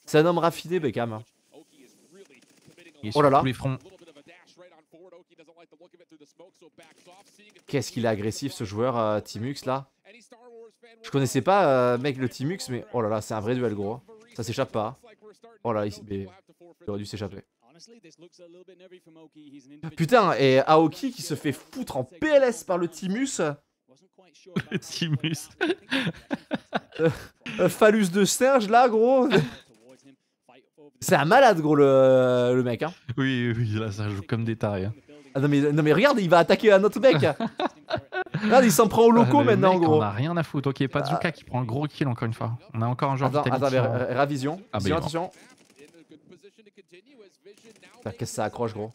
C'est un homme raffiné, Beckham. hein. Il est Oh là sur là. tous les fronts. Qu'est-ce qu'il est agressif, ce joueur, euh, Timux, là. Je connaissais pas, euh, mec, le Timux, mais oh là là, c'est un vrai duel, gros. Ça s'échappe pas. Oh là, il, mais il aurait dû s'échapper. Putain, et Aoki qui se fait foutre en PLS par le Timus. Le Timus. Euh, [LAUGHS] phallus de singe, là, gros. [LAUGHS] C'est un malade, gros, le, le mec. Hein. Oui, oui, là, ça joue comme des tarés. hein. Ah, non, mais, non, mais regarde, il va attaquer un autre mec. regarde, il s'en prend au loco Ah, maintenant, mec, gros. On a rien à foutre. Ok, Pazuka qui prend un gros kill encore une fois. On a encore un joueur Attends, Vitality. attends, mais hein. ra- Ravision. Ah, bah, Vision, attention. Qu'est-ce que ça accroche, gros.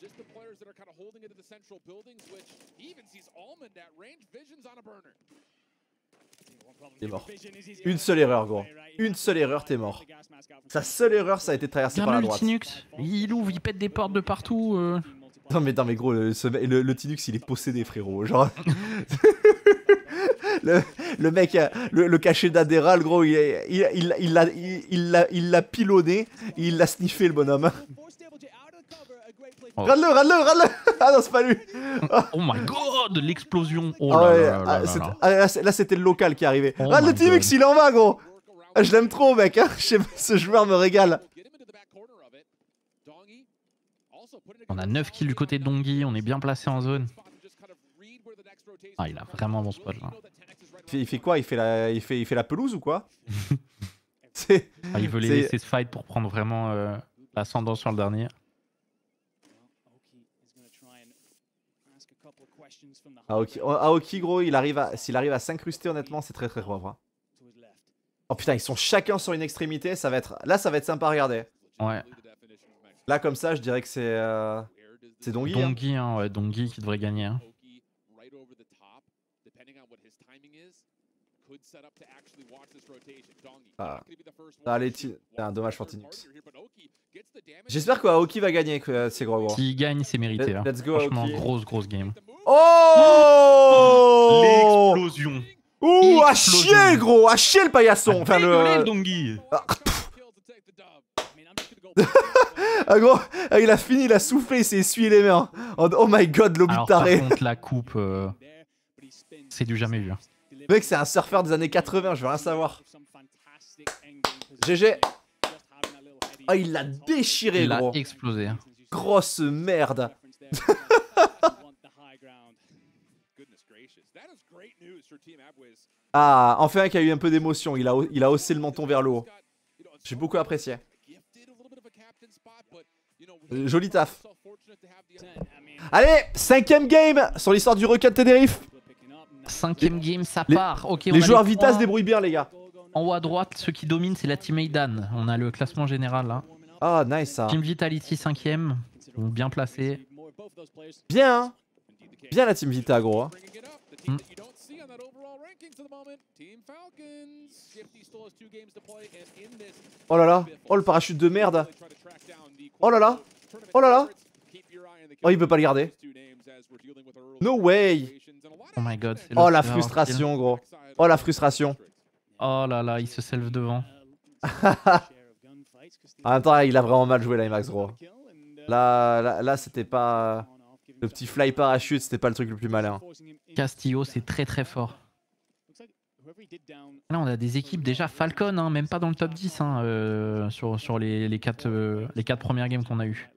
Just the players that are kind of holding it to the central buildings, which he even sees Almond at range. Vision's on a burner. T'es mort. Une seule erreur, gros. Une seule erreur, t'es mort. Sa seule erreur, ça a été de traverser par la Regarde le droite. Tinux. Il ouvre, il pète des portes de partout. euh. Non mais, non mais gros, le, le, le Tinux il est possédé frérot, genre... [LAUGHS] le, le mec, euh, le, le cachet d'Adéral gros, il est- il il- il l'a il, il l'a- il l'a pilonné, il l'a sniffé le bonhomme. Oh. Rade-le, rade-le, rade-le Ah non c'est pas lui Oh my god, l'explosion. Oh Ah là ouais, là là là c'est- là. là, c'est- là, c'était le local qui est arrivé. Oh Rade le God. il en va gros Ah, Je l'aime trop mec, hein. Ce joueur me régale. On a 9 kills du côté de Dongi, on est bien placé en zone. spot to just kind of read where the next rotation Ah, il a vraiment un bon spot là. Il fait, il fait quoi? Il fait, la, il, fait, il fait la pelouse ou quoi? [LAUGHS] Ah, il veut les laisser se fight pour prendre vraiment euh, l'ascendant sur le dernier. Aoki, oh, Aoki, gros, il arrive à, s'il arrive à s'incruster honnêtement, c'est très très hein. Oh putain, ils sont chacun sur une extrémité, ça va être... Là, ça va être sympa à regarder. Ouais, Là, comme ça, je dirais que c'est... euh, C'est Dongi. hein. Dongi, hein, ouais, Dongi qui devrait gagner. hein. right over the top, depending on what his timing is, could set up to actually watch this rotation. Dongy, Ah. one. Allez, ah, dommage pour Tinux. J'espère que Aoki va gagner, euh, c'est gros gros. S'il gagne, c'est mérité. Let- hein. Let's go, Franchement, Aoki. grosse, grosse game. Oh [GASPS] L'explosion Ouh, à chier, gros À chier le paillasson Enfin, le... Dongi the dub. [LAUGHS] Ah, gros, ah, il a fini, il a soufflé, il s'est essuyé les mains. Oh, oh my god, Alors par taré. contre, la coupe, euh, c'est du jamais vu. Mec, c'est un surfeur des années 80, je veux rien savoir. GG. Ah, il l'a déchiré, Il a gros. explosé. hein. Grosse merde. [LAUGHS] Ah, enfin un qui a eu un peu d'émotion. Il a, il a haussé le menton vers le haut. J'ai beaucoup apprécié. a a Joli taf. Allez, cinquième game sur l'histoire du requin de Tenerife. Cinquième game, ça les- part. Ok, on Les joueurs les Vita se débrouillent bien, les gars. En haut à droite, ceux qui dominent, c'est la team Aidan. On a le classement général là. Ah, nice ça. Team Vitality 5ème, bien placé. Bien, hein. Bien la team Vita, gros. hein. Mm. this, Oh là là. Oh, le parachute de merde. Oh là là. Oh là là. favorites. Keep your eye on the Oh, il peut pas le garder. No way. Oh my god. Oh la frustration, gros. Oh la frustration. Oh là là, il se selve devant. [LAUGHS] En même temps, il a vraiment mal joué la IMAX, gros. Là, là, là c'était pas. Le petit fly parachute, c'était pas le truc le plus malin. Castillo, c'est très très fort. Là, on a des équipes déjà Falcon, hein, même pas dans le top 10 hein, euh, sur, sur les, les, quatre, euh, les quatre premières games qu'on a eues.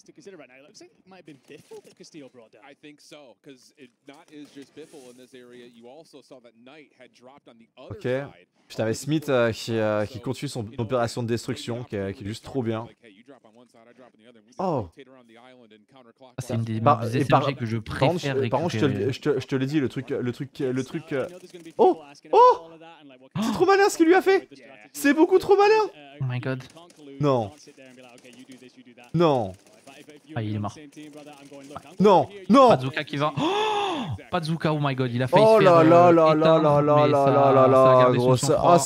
Things to consider right now. It looks like it might have been Biffle that Castillo brought down. I think so, because it not is just Biffle in this area. You also saw that Knight had dropped on the other Ok. side. Puis t'avais Smith euh, qui, euh, qui continue son opération de destruction, qui est, qui est juste trop bien. Oh. C'est une des, Par- et que je préfère par contre, je te, le- je, te, je te l'ai dit, le truc, le truc, le truc, euh, Oh! Oh! C'est trop malin ce qu'il lui a fait C'est beaucoup trop malin Oh my god. Non. Non. Ah, il est mort. Non, non Pazuka qui va. Oh Pazuka, oh my god, il a failli Oh se là faire, là euh, là là éteindre, là là là là là ça a là, gardé son gros, ah,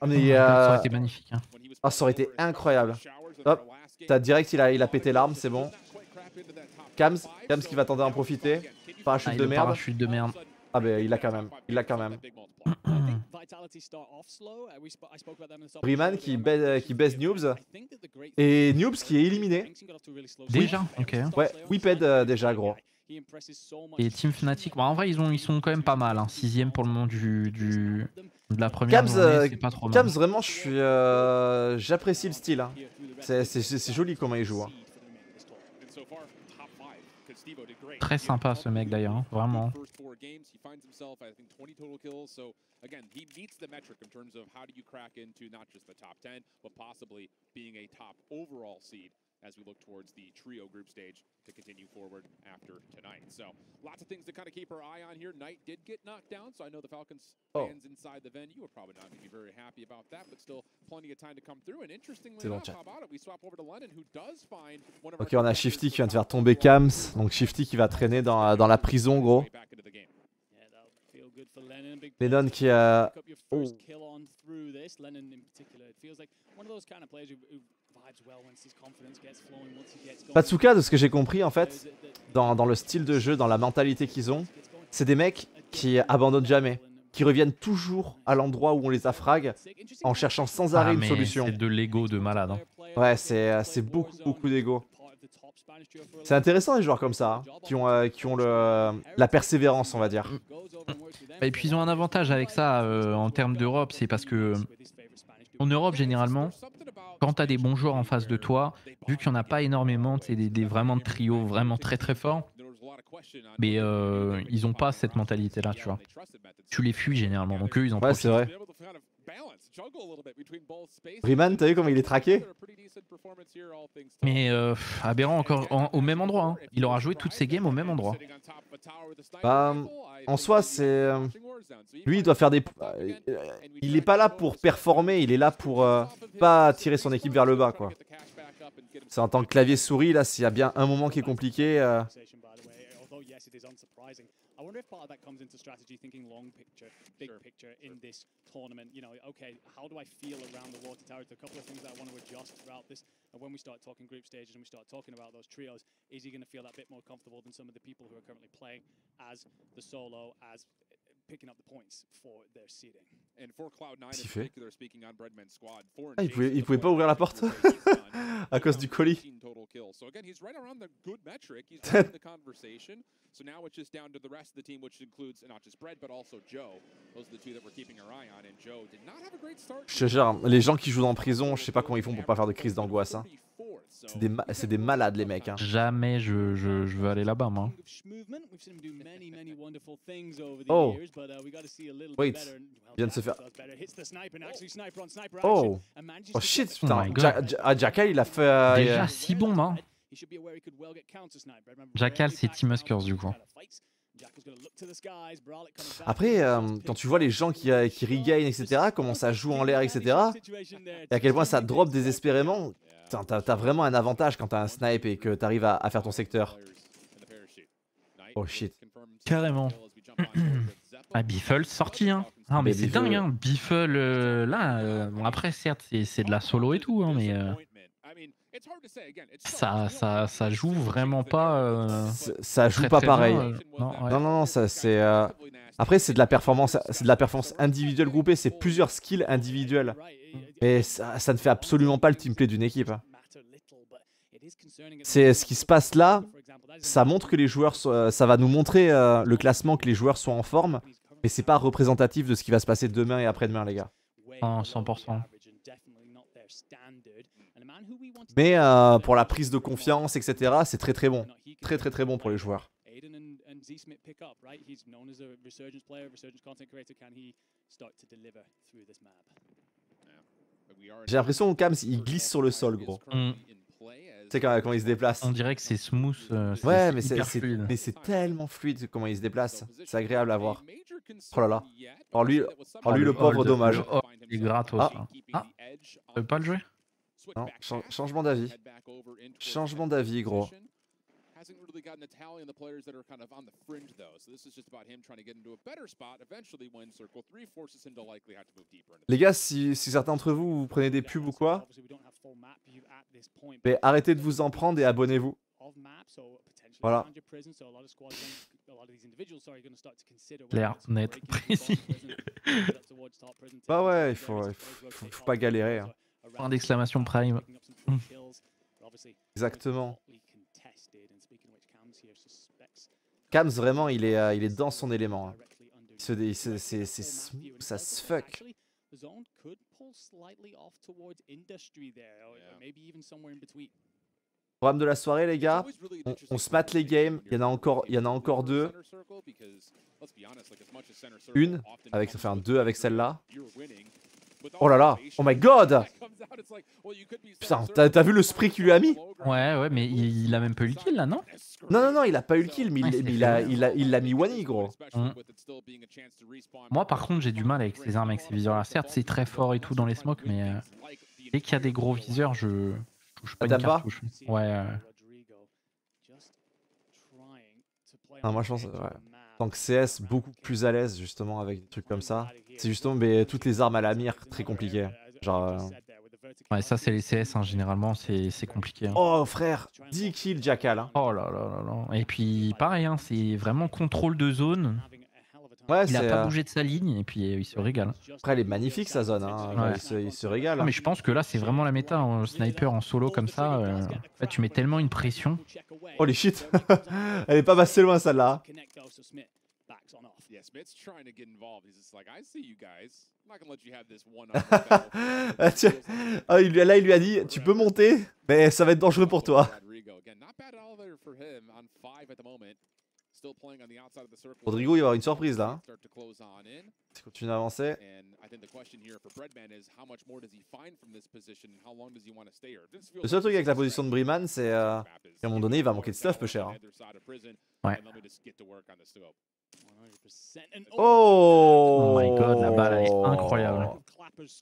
ah, mais Ça aurait euh, été magnifique. hein. ah, ça aurait été incroyable. Hop, t'as direct, il a, il a pété l'arme, c'est bon. Kams, Kams qui va tenter d'en profiter. Parachute Ah, de merde. parachute de merde. Ah ben il l'a quand même, il l'a quand même. [CLEARS THROAT] Freeman qui, baise, qui baise Noobs. Et Noobs qui est éliminé. Déjà Ok. Ouais, Whipped euh, déjà gros. Et Team Fnatic, bon, en vrai, ils, ont, ils sont quand même pas mal. Hein. Sixième pour le moment du, du, de la première Kams, journée, euh, c'est pas trop mal. Kams vraiment je suis, euh, j'apprécie le style. hein. C'est joli comment il joue. hein. Très sympa ce mec d'ailleurs, hein, vraiment. First four games, he finds himself, I think, 20 total kills. So again, he meets the metric in terms of how do you crack into not just the top 10, but possibly being a top overall seed as we look towards the trio group stage to continue forward after tonight. So lots of things to kind of keep our eye on here. Knight did get knocked down, so I know the Falcons Oh. fans inside the venue are probably not going to be very happy about that, but still plenty of time to come through. And interestingly enough, how about it? We swap over to London, who does find one of Ok, our on a Shifty qui vient de faire tomber Kams. Donc Shifty qui va traîner dans, dans la prison gros. Lennon qui a... Oh. Patsuka, de ce que j'ai compris en fait, dans, dans le style de jeu, dans la mentalité qu'ils ont, c'est des mecs qui abandonnent jamais, qui reviennent toujours à l'endroit où on les a frag en cherchant sans arrêt Ah, une mais solution. C'est de l'ego de malade. hein. Ouais, c'est euh, c'est beaucoup, beaucoup d'ego. C'est intéressant les joueurs comme ça, hein, qui ont, euh, qui ont le, la persévérance, on va dire. Et puis ils ont un avantage avec ça euh, en termes d'Europe, c'est parce que en Europe généralement, quand t'as des bons joueurs en face de toi, vu qu'il n'y en a pas énormément, c'est des, des vraiment de trios vraiment très très forts, mais euh, ils ont pas cette mentalité-là, tu vois. Tu les fuis généralement, donc eux ils en Ouais, c'est vrai. Riemann, t'as vu comment il est traqué Mais euh, Aberrant encore en- au même endroit. hein. Il aura joué toutes ses games au même endroit. Bah, en soi, c'est. euh, Lui, il doit faire des. euh, Il est pas là pour performer, il est là pour euh, pas tirer son équipe vers le bas, quoi. C'est en tant que clavier souris, là, s'il y a bien un moment qui est compliqué. euh, I wonder if part of that comes into strategy, thinking long picture, big picture in this tournament. You know, okay, how do I feel around the water tower? There are a couple of things that I want to adjust throughout this. And when we start talking group stages and we start talking about those trios, is he going to feel that bit more comfortable than some of the people who are currently playing as the solo, as picking up the points for their seeding? And for Cloud9 in Qu'est-ce qu'il fait Ah, il pouvait- il pouvait pas ouvrir la porte [LAUGHS] à cause du colis. 18 total kills. So again, he's right around the good metric. He's [LAUGHS] right in the conversation. So now it's just down to the rest of the team, which includes not just Bread, but also Joe. Those are the two that we're keeping our eye on. And Joe did not have a great start. Je te jure, les gens qui jouent en prison, je sais pas comment ils font pour pas faire de crise d'angoisse. Hein. C'est des, ma- c'est des malades, les mecs. Hein. Jamais je, je, je veux aller là-bas, moi. Oh. Oh. Wait. Il vient de se faire- Oh. Oh shit, Oh putain. Ja- Ja- ah, Jackal, il a fait. euh, Déjà euh, 6 bombes, hein. Jackal, c'est Team Huskers, du coup. Après, euh, quand tu vois les gens qui, euh, qui regain, etc., comment ça joue en l'air, etc., et à quel point ça drop désespérément, putain, t'as t'as vraiment un avantage quand t'as un snipe et que t'arrives à, à faire ton secteur. Oh shit. Carrément. [CLEARS THROAT] [CLEARS THROAT] [CLEARS THROAT] Ah, Biffle sorti, hein. Non, mais Mais c'est Biffle- dingue, hein. Biffle, euh, là, euh, bon, après, certes, c'est c'est de la solo et tout, hein, mais euh, ça, ça, ça joue vraiment pas. euh, Ça joue très, pas très pareil. bien, euh, non, ouais. Non, non, non, ça c'est. euh, Après, c'est de la performance, c'est de la performance individuelle groupée, c'est plusieurs skills individuels. Mais ça, ça ne fait absolument pas le teamplay d'une équipe. hein. C'est ce qui se passe là, ça montre que les joueurs, sont- ça va nous montrer euh, le classement que les joueurs sont en forme, mais c'est pas représentatif de ce qui va se passer demain et après-demain, les gars. Ah, 100%. Mais euh, pour la prise de confiance, etc., c'est très très bon. Très très très bon pour les joueurs. Aiden and, and Z Smith pick up, right? He's known as a resurgence player, resurgence content creator. Can he start to deliver through this map? J'ai l'impression que Kams, il glisse sur le sol, gros. Mm. Tu sais quand, quand il se déplace. On dirait que c'est smooth. euh, Ouais, mais c'est tellement fluide comment il se déplace. C'est agréable à voir. Oh là là. Alors lui- alors lui, le pauvre, dommage. il est gratos. Ah. là. Ah, pas le jouer Non, chan- changement d'avis. Changement d'avis, gros. Hasn't really gotten a tally on the players that are kind of on the fringe though. So this is just about him trying to get into a better spot eventually when Circle 3 forces him to likely have to move deeper Les gars, si, si certains d'entre vous, vous prenez des pubs ou quoi, mais arrêtez de vous en prendre et abonnez-vous. Voilà. whether net, précis. Bah ouais, il faut- il faut- faut- pas galérer, hein. Point d'exclamation prime. [LAUGHS] Exactement. Kams, vraiment, il est, euh, il est dans son élément. hein. Il se il se- ça se fuck. Actually, the zone could pull slightly off towards industry there, or, or Yeah. maybe even somewhere in between. Programme de la soirée, les gars. On, on se mate les games. Il y en a encore, il y en a encore deux. Une, avec un 2 avec celle-là. Oh là là, oh my god Putain, t'as vu le spray qu'il lui a mis? Ouais, ouais, mais il, il a même pas eu le kill là, non? Non, non, non, il a pas eu le kill, mais Ouais, il, il a, il a, il l'a mis Wani, gros. Mm. Moi, par contre, j'ai du mal avec ces armes, avec ces viseurs là. Certes, c'est très fort et tout dans les smokes, mais euh, dès qu'il y a des gros viseurs, je, je touche pas Ah, une t'aimes pas? cartouche. Ouais, euh, moi, je pense, ouais. Tant que CS, beaucoup plus à l'aise, justement, avec des trucs comme ça. C'est justement mais, toutes les armes à la mire, très compliqué. Genre. euh, ouais, ça, c'est les CS, hein, généralement, c'est compliqué. hein. Oh, frère 10 kills, Jackal. Hein. Oh là là là là. Et puis, pareil, hein, c'est vraiment contrôle de zone. Ouais, Il a pas euh, bougé de sa ligne et puis euh, il se régale. Après, elle est magnifique, sa zone. Hein. Ouais. Il, se, il se régale. Non, mais je pense que là, c'est vraiment la méta. En sniper en solo comme ça, euh, en fait, tu mets tellement une pression. Holy shit [LAUGHS] Elle est pas passée loin, celle-là. Yeah, Smith's trying to get involved. He's just like, I see you guys. I'm not gonna let you have this one [LAUGHS] on. Ah. [LAUGHS] [LAUGHS] Ah, là, il lui a dit Tu peux monter, mais ça va être dangereux pour toi. Rodrigo, again, not bad at all there for him on five at the moment. Still playing on the outside of the circle. Rodrigo, il va y avoir une surprise là. hein. Il continue à avancer. And I think the question here for Breadman is how much more does he find from this position? And how long does he want to stay here? This feels Le seul truc avec la position de. Briman, c'est. euh, à un moment donné, il va manquer de stuff, peu cher, hein. Ouais. Oh Oh my god, la balle, elle est incroyable.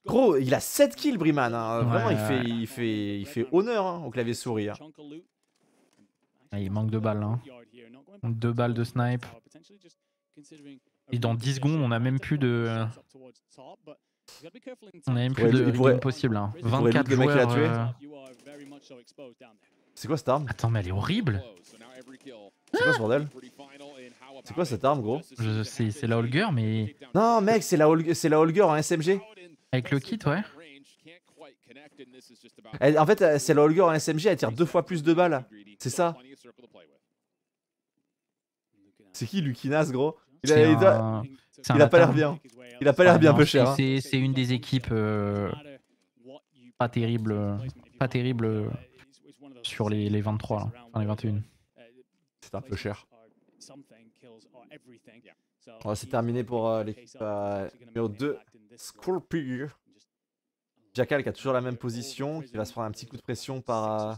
Gros, il a 7 kills, Briman. hein. Vraiment, Ouais, il, fait, ouais. il, fait, il fait honneur hein, au clavier souris. hein. Ah, il manque de balles, hein. Deux balles de snipe. Et dans 10 secondes, on a même plus de. On a même plus Ouais, de il pourrait- possible. Hein. pourrait 24 loot le mec joueurs. euh, C'est quoi cette arme? Attends, mais elle est horrible. C'est quoi ce bordel? C'est quoi cette arme, gros? Je- c'est- c'est la Holger, mais- Non, mec, c'est la, Holger en SMG. Avec le kit, ouais. Elle- en fait, c'est la Holger en SMG, elle tire deux fois plus de balles. C'est ça. C'est qui Lukinas, gros? Il a, il doit- il pas l'air bien. Il a pas l'air Ah bien, non, peu cher. hein. C'est une des équipes euh, pas terrible, pas terrible euh, sur les, les 23, là. enfin les 21. C'est un peu cher. C'est terminé pour euh, l'équipe euh, numéro 2, Scorpio. Jackal qui a toujours la même position, qui va se prendre un petit coup de pression par, euh,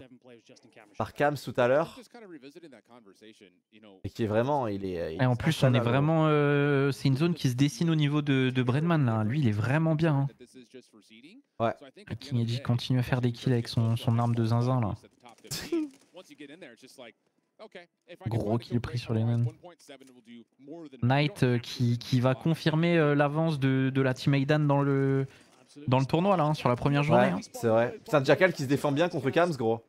par Kams tout à l'heure. Et qui est vraiment, il est. il Et en plus, on est vraiment. euh, c'est une zone qui se dessine au niveau de, de Bredman là. Lui, il est vraiment bien. hein. Ouais. King Edgy continue à faire des kills avec son, son arme de zinzin là. [LAUGHS] Gros kill pris sur les nains. Knight euh, qui, qui va confirmer euh, l'avance de, de la team Aidan dans le, dans le tournoi là, hein, sur la première journée. Ouais, hein. c'est vrai. Putain, Jackal qui se défend bien contre Kams, gros.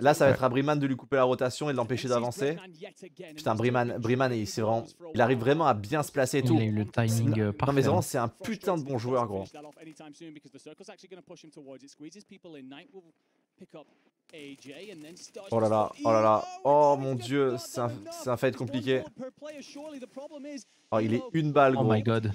Là, ça va être à Briman de lui couper la rotation et de l'empêcher d'avancer. Putain, Briman, Briman il, vraiment, il arrive vraiment à bien se placer et tout. Il a eu le timing euh, Non, parfait. mais hein. vraiment, c'est un putain de bon joueur, gros. Oh là là, oh là là, oh mon dieu, c'est un, fight compliqué. Oh, il est une balle, Oh gros. my god.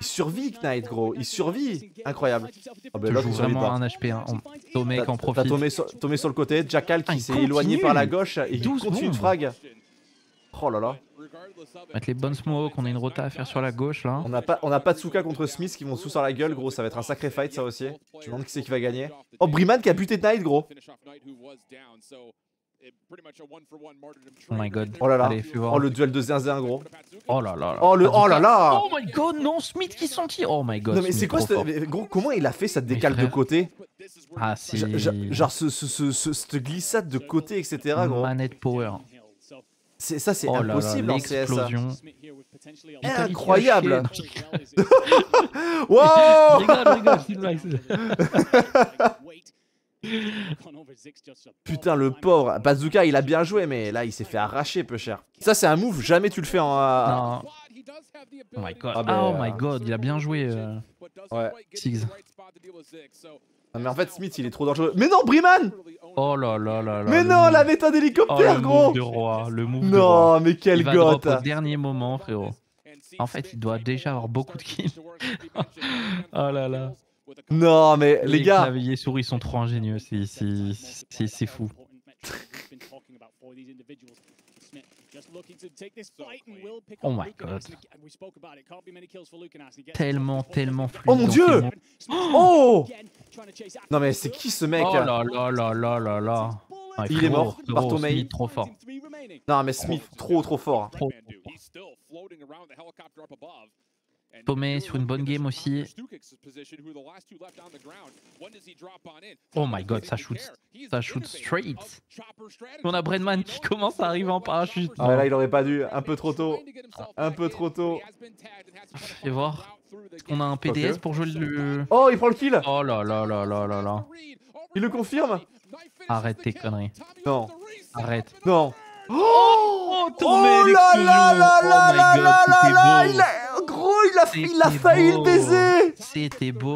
Il survit, Knight, gros, il survit. Incroyable. Ah bah, joues il survit vraiment pas. un HP. Hein. T'as- en T'as profite. Tomé sur, Tomé sur le côté, Jackal Ah, qui il s'est éloigné par la gauche et il 12 continue de frag. Oh là là. Mettre les bonnes smokes, on a une rota à faire sur la gauche là. On n'a pas, on a pas de Tsuka contre Smith qui vont sous sur la gueule, gros. Ça va être un sacré fight, ça aussi. Je me demande qui c'est qui va gagner. Oh, Briman qui a buté Knight, gros. Oh my god. Oh là là. Allez, voir. Oh, le duel de 1 gros. Oh là là. là. Oh, le, oh là là. Oh my god, non, Smith qui s'en tire. Oh my god. Non, mais c'est quoi ce. Gros, comment il a fait Mais décale de côté? Ah, c'est. Genre- ce, ce- ce- cette glissade de côté, etc., gros. Manette power. C'est- Ça, c'est Oh là là, impossible en. Incroyable. [LAUGHS] Wow. [LAUGHS] Putain, le pauvre. Bazooka, il a bien joué, mais là, il s'est fait arracher, peu cher. Ça, c'est un move, jamais tu le fais en. Non. Oh my god. Ah Ah, ben, oh euh, my god, il a bien joué. euh. Ouais. Six. Mais en fait, Smith, il est trop dangereux. Mais non, Briman Oh là là là là. Mais non, move- la méta Oh, d'hélicoptère, le gros move de roi, le move de roi. Non, mais quel goth au dernier moment, frérot. En fait, il doit déjà avoir beaucoup de kills. [LAUGHS] Oh là là. Non, mais les gars, claviers souris sont trop ingénieux, c'est- c'est c'est- c'est fou. [LAUGHS] Oh my god. Tellement, tellement fluide. Oh mon Dieu. Oh Non, mais c'est qui ce mec? Oh là là là là là là. Ah, Il est mort, Bartomei. Smith, trop fort. Non, mais Smith, trop, trop fort. Trop. Tomé sur une bonne game aussi. Oh my god, ça shoot, ça shoot straight. On a Brenman qui commence à arriver en parachute. Ah, là, il aurait pas dû, un peu trop tôt. Un peu trop tôt. Fais voir. On a un PDS pour jouer le. Oh, il prend le kill Oh là là là là là là. Il le confirme Arrête tes conneries. Non, Arrête. non. Oh, Oh là là là là là là là là il là a... Gros, il a, il a C'était failli le beau. baiser C'était beau.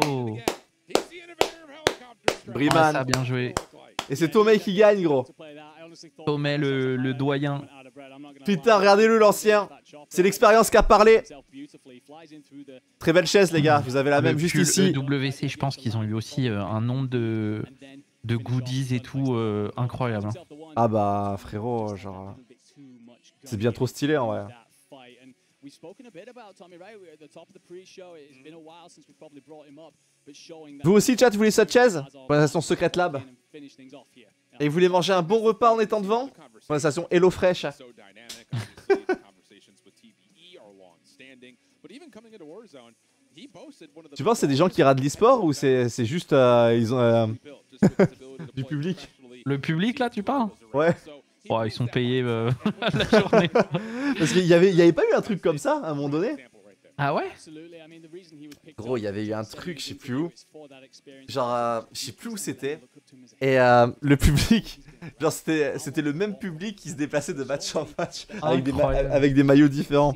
Briman. ça a bien joué. Et c'est Tomei qui gagne, gros. Tomei, le- le doyen. Putain, regardez-le, l'ancien. C'est l'expérience qui a parlé. Très belle chaise, les gars. Vous avez la même juste ici. EWC, je pense qu'ils ont eu aussi euh, un nombre de, de goodies et tout euh, incroyable. Hein. Ah bah frérot, genre c'est bien trop stylé en vrai. Vous aussi, chat, vous voulez cette chaise? Présentation Secret Lab. Et vous voulez manger un bon repas en étant devant? Présentation Hello Fresh. tu penses c'est des gens qui ratent l'e-sport ou c'est juste euh, ils ont [LAUGHS] du public Le public là, tu parles Ouais. Oh, Ils sont payés euh, [LAUGHS] la [LAUGHS] journée. Parce qu'il y avait, y avait pas eu un truc comme ça à un moment donné Ah ouais Gros, il y avait eu un truc, je sais plus où. Genre, euh, je sais plus où c'était. Et euh, le public, genre c'était c'était le même public qui se déplaçait de match en match avec des, ma- Incroyable. avec des maillots différents.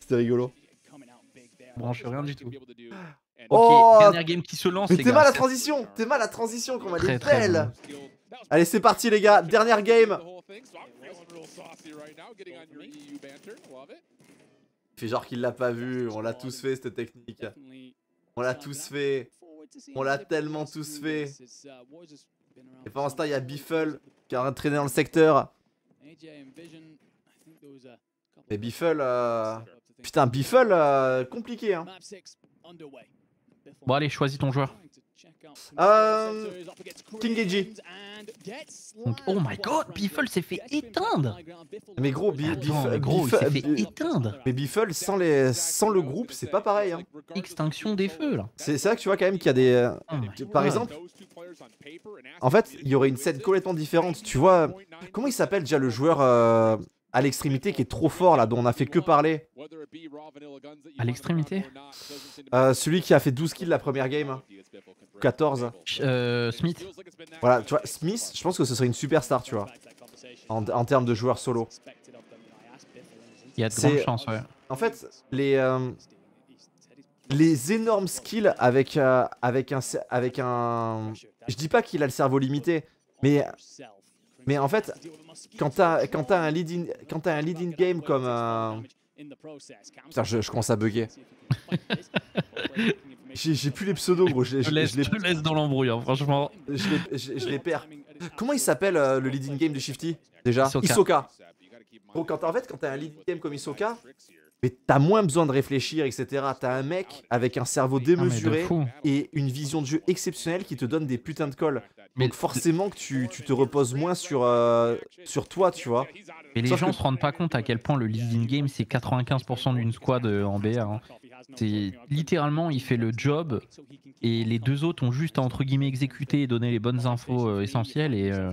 C'était rigolo. Bon, je fais rien du tout. Ok, Oh dernière game qui se lance. Mais t'es mal la transition T'es mal la transition, Très, est très belle Allez, c'est parti les gars, dernière game. Fait genre qu'il l'a pas vu, on l'a tous fait cette technique. On l'a tous fait. On l'a tellement tous fait. Et pendant ce temps, il y a Biffle qui est en train de traîner dans le secteur. Mais Biffle, euh... putain, Biffle, euh, compliqué hein. Bon, allez, choisis ton joueur. Euh, oh my god, Biffle s'est fait éteindre. Mais gros, Biffle, s'est fait éteindre. mais Biffle sans, les, sans le groupe, c'est pas pareil. Hein. Extinction des feux là. C'est vrai que tu vois quand même qu'il y a des. Oh Par exemple, en fait, il y aurait une scène complètement différente. Tu vois, comment il s'appelle déjà le joueur euh, à l'extrémité qui est trop fort là, dont on a fait que parler À l'extrémité Euh, Celui qui a fait 12 kills la première game. hein. 14. Ch- euh, Smith. Voilà, tu vois, Smith, je pense que ce serait une superstar, tu vois, en, en termes de joueurs solo. Il y a de grandes chances, ouais. En fait, les, euh, les énormes skills avec, avec, un, avec un. Je dis pas qu'il a le cerveau limité, Mais, mais en fait, quand t'as quand t'as un lead in, quand t'as un lead in game comme un Putain, je, je commence à bugger. [LAUGHS] J'ai plus les pseudos, gros. Je, Je laisse, je les- je laisse dans l'embrouille, hein, franchement. je les- je- je les perds. Comment il s'appelle euh, le lead in game de Shifty Déjà? Hisoka. Gros, quand en fait, quand t'as un lead in game comme Hisoka, mais t'as moins besoin de réfléchir, etc. T'as un mec avec un cerveau Ah, mais démesuré et une vision de jeu exceptionnelle qui te donne des putains de calls. Mais- Donc forcément que tu, tu te reposes moins sur, euh, sur toi, tu vois. Et les Sauf gens que- se rendent pas compte à quel point le leading game c'est 95% d'une squad euh, en BR. hein. C'est littéralement il fait le job et les deux autres ont juste à entre guillemets exécuter et donner les bonnes infos euh, essentielles et euh,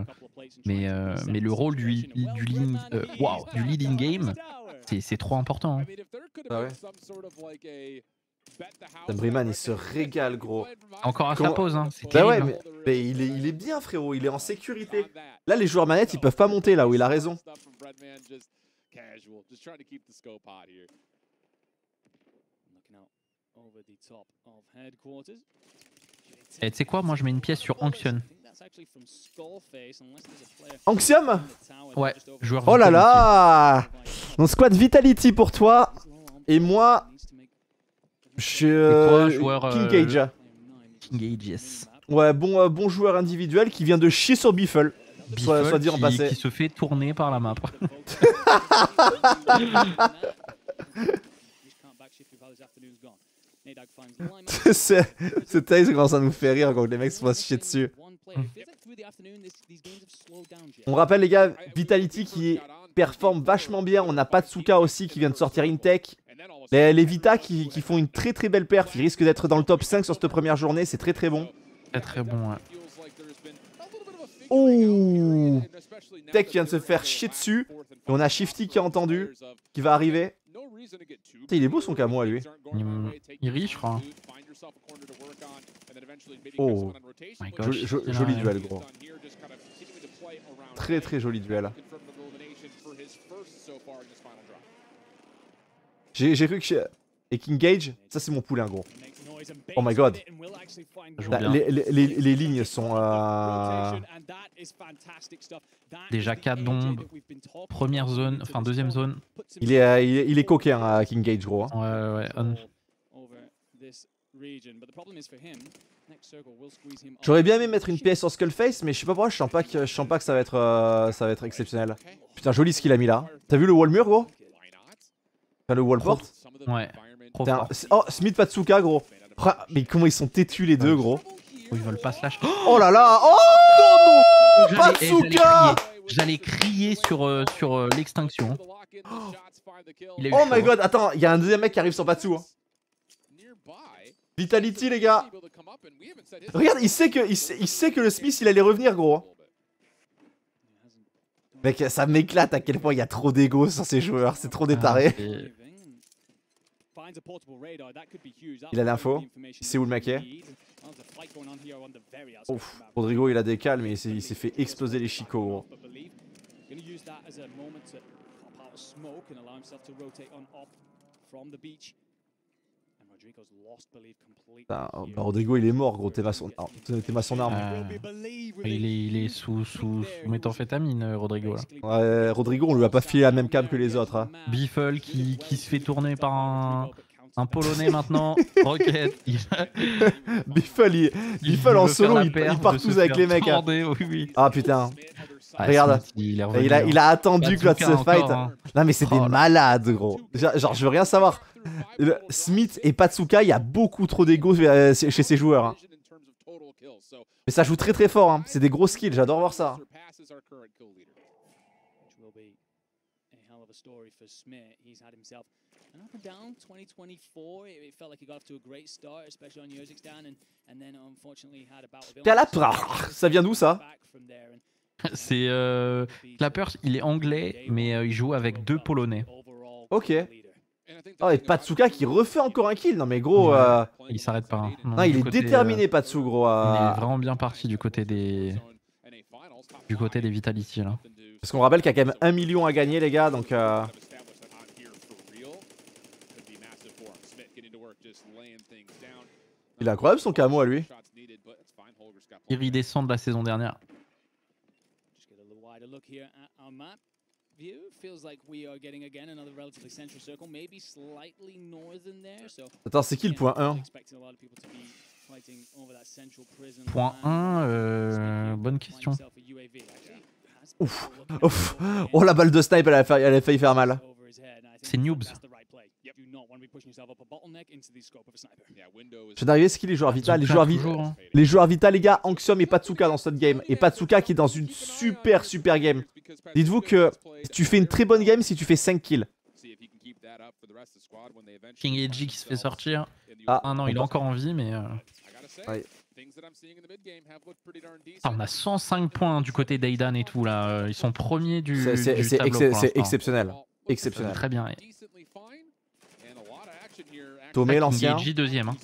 mais euh, mais le rôle du du lead euh, du leading game c'est c'est trop important. hein. Ah ouais. Sam Briman, il se régale, gros. Encore à sa Comment- pause hein, Bah ouais, mais, mais il, est, il est bien, frérot. Il est en sécurité. Là, les joueurs manettes, ils peuvent pas monter là où il a raison. Et tu sais quoi, moi je mets une pièce sur Anxion. Anxium Ouais, joueur Oh là là Donc squad Vitality pour toi. Et moi, je... toi, joueur, euh, King Cage. King Age, yes. Ouais, bon, euh, bon joueur individuel qui vient de chier sur Biffle. Soit, Biffle soit dit en qui, passé. qui se fait tourner par la map. [LAUGHS] [LAUGHS] C'est ce texte commence à nous faire rire quand les mecs se font chier dessus. On rappelle les gars, Vitality qui performe vachement bien. On a Patsuka aussi qui vient de sortir Intech. Les, les Vita qui, qui font une très très belle perf. Ils risquent d'être dans le top 5 sur cette première journée. C'est très très bon. Très très bon. ouais. Oh Tech vient de se faire chier dessus. Et on a Shifty qui a entendu, qui va arriver. Il est beau son camo à lui. Il, il rit, je crois. Oh. My Joli, jo- duel, gros. Très très joli duel. J'ai j'ai cru que... chez- Et King Gage, ça c'est mon poulain gros. Oh my god. Les, les- les- les lignes sont... euh, Déjà 4 bombes. Première zone, enfin deuxième zone. Il est, euh, il est, il est coquin, euh, King Gage gros. hein. Ouais, ouais, on. J'aurais bien aimé mettre une pièce sur Skullface, mais je sais pas pourquoi, je sens pas que, je sens pas que ça, va être, euh, ça va être exceptionnel. Putain, joli ce qu'il a mis là. T'as vu le wall mur gros? Enfin, le wall port? Ouais. C'est- Oh, Smith Patsuka gros. Ah, Mais comment ils sont têtus les deux gros. Oh, ils veulent pas slash. [GASPS] Oh, là là Oh j'allais- eh, Patsuka j'allais crier. Sur, euh, sur euh, l'extinction. [GASPS] Oh my god, attends, il y a un deuxième mec qui arrive sur Patsu. hein. Vitality les gars. Regarde, il sait que, il sait, il sait que le Smith il allait revenir gros. hein. Mec, ça m'éclate à quel point il y a trop d'ego sur ces joueurs, c'est trop des tarés. Ah, c'est- Il a l'info. Il sait où le mec est. Ouf, Rodrigo il a des calmes mais il s'est- il s'est fait exploser les chicots gros. Putain, oh, bah, Rodrigo il est mort gros, t'es ma son, ah, t'es- t'es ma son arme. Euh, il, est, il est sous, sous, sous méthamphétamine, euh, Rodrigo. Là. Ouais, Rodrigo on lui a pas filé la même cam que les autres. hein. Biffle qui, qui se fait tourner par un, un Polonais maintenant. [LAUGHS] Rocket. Il, Biffle, il... il Biffle en solo, il, part tous avec les mecs. hein. torder, oui, oui. Ah putain, Ah, Regarde. Smith, il, est Et revenu, il a, hein. il a attendu que l'autre se fight. hein. Non mais c'est Oh des là. malades gros. Genre, je veux rien savoir. Le- Smith et Patsuka, il y a beaucoup trop d'ego euh, chez ces joueurs. hein. Mais ça joue très très fort, hein. c'est des gros skills, j'adore voir ça. Calapra, ça vient d'où ça? [LAUGHS] C'est euh, Clappers, il est anglais, mais euh, il joue avec deux Polonais. Ok. Oh et Patsuka qui refait encore un kill, non mais gros, Ouais. euh, Il s'arrête pas. hein. non, il est côté, déterminé Patsu gros. euh, il euh, est vraiment bien parti du côté des, du côté des Vitality là. Parce qu'on rappelle qu'il y a quand même un million à gagner les gars, donc euh, il est incroyable son camo à lui. Iridescent de la saison dernière. Look here at our map view, feels like we are getting again another relatively central circle, maybe slightly northern there. So Attends, c'est qui le point 1 expecting a lot of people to be fighting over that central prison Point line. 1, euh, bonne question. Ouf, ouf. Oh la balle de snipe, elle a failli, elle a failli faire mal. C'est noobs. Je viens d'arriver, c'est qui les joueurs Vita Les joueurs Vita, hein. les joueurs Vita, les gars, Anxium et Patsuka dans cette game. Et Patsuka qui est dans une super super game. Dites-vous que tu fais une très bonne game si tu fais 5 kills. King Edgy qui se fait sortir. Ah, Ah non, il est encore en vie, mais. euh, Ouais. Ah, on a 105 points du côté d'Aidan et tout là. Ils sont premiers du. C'est- exceptionnel. Exceptionnel. Très bien. Tomé, l'ancien. Deuxième. hein.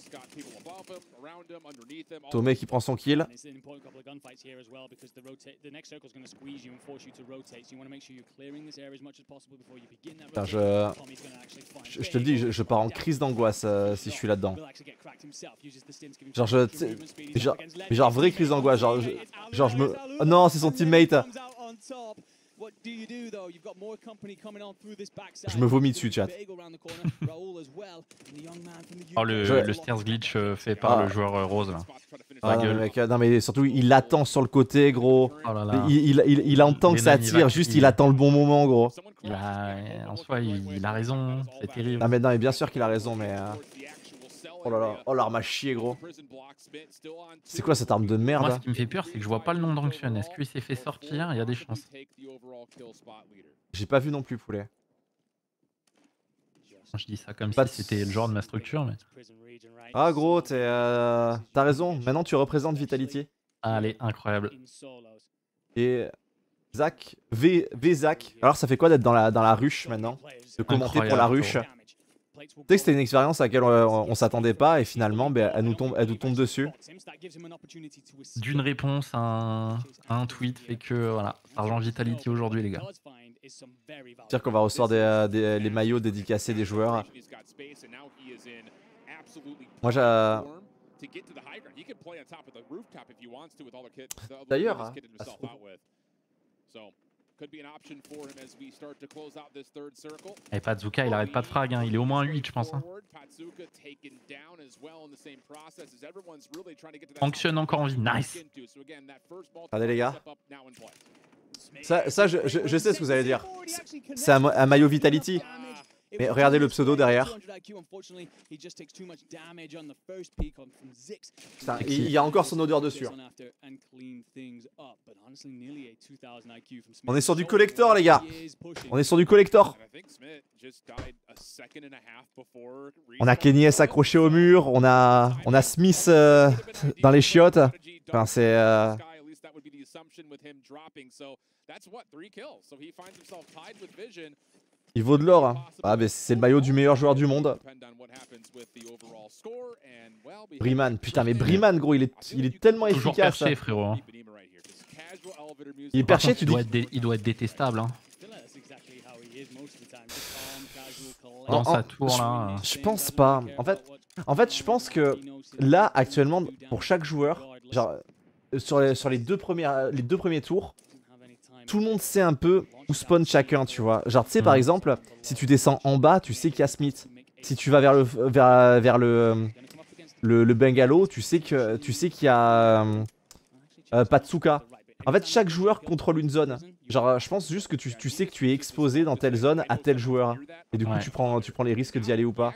Tomé qui prend son kill. And it's an important couple of gunfights here as well because the rotate, the next circle is going to squeeze you and force you to rotate. So you want to make sure you're clearing this area as much as possible before you begin that Putain, je, je, je te le dis, je, je pars en crise d'angoisse euh, si je suis là-dedans. Genre, je- genre- genre vraie crise d'angoisse, genre, je, genre je me... Oh non, c'est son teammate. Je me vomis dessus, chat. [LAUGHS] Oh, le, Je- le stairs glitch euh, fait par Ah. le joueur euh, rose là. Ah, non, mec, euh, non mais surtout, il attend sur le côté, gros. Oh là là. Il, il, il, il entend que ça tire, juste il attend le bon moment, gros. Il a, en soi, il, il a raison. C'est terrible. Ah mais non, mais bien sûr qu'il a raison, mais... euh, Oh là là, oh l'arme à chier, gros. C'est quoi cette arme de Moi, merde ce qui me fait peur, c'est que je vois pas le nom d'Anxion. Est-ce qu'il s'est fait sortir? Il y a des chances. J'ai pas vu non plus, poulet. Je dis ça comme Pas si de- c'était le genre de ma structure, mais. Ah gros, t'es... euh, T'as raison, maintenant tu représentes Vitality. Allez, incroyable. Et... Zach, V, v Zach. Alors ça fait quoi d'être dans la, dans la ruche maintenant? De commenter pour la ruche? Tu sais que c'était une expérience à laquelle on, on- on s'attendait pas et finalement ben, elle, nous tombe, elle nous tombe dessus. D'une réponse à un, à un tweet fait que voilà, argent vitality aujourd'hui les gars. C'est-à-dire qu'on va recevoir des, euh, des- les maillots dédicacés des joueurs. Moi, j'ai- D'ailleurs, à ce propos- Et Pazuka, il arrête pas de frag, hein. il est au moins 8 je pense. Hein. Fonctionne encore en vie, nice. Regardez les gars. Ça, ça je, je- je sais ce que vous allez dire. C'est un maillot Vitality. Mais regardez le pseudo derrière. Il y a encore son odeur dessus. hein. On est sur du collector, les gars. On est sur du collector. On a Kenny S accroché au mur. On a, on a Smith euh, dans les chiottes. Enfin, c'est. euh, il vaut de l'or. hein. Ah, mais c'est le maillot du meilleur joueur du monde. Briman, putain, mais Briman, gros, il est, il est tellement Toujours efficace. perché frérot. hein. Il est perché, tu il, doit dis. être dé- il doit être détestable. Hein. Dans sa tour là. euh. Je pense pas. En fait, en fait, je pense que là, actuellement, pour chaque joueur, genre, euh, sur les, sur les, deux, les deux premiers tours, tout le monde sait un peu où spawn chacun, tu vois. Genre, tu sais, par exemple, si tu descends en bas, tu sais qu'il y a Smith. Si tu vas vers le, vers, vers le, le, le bungalow, tu sais que tu sais qu'il y a euh, euh, Patsuka. En fait, chaque joueur contrôle une zone. Genre, je pense juste que tu, tu sais que tu es exposé dans telle zone à tel joueur. Et du coup, Ouais. tu, prends, tu prends les risques d'y aller ou pas.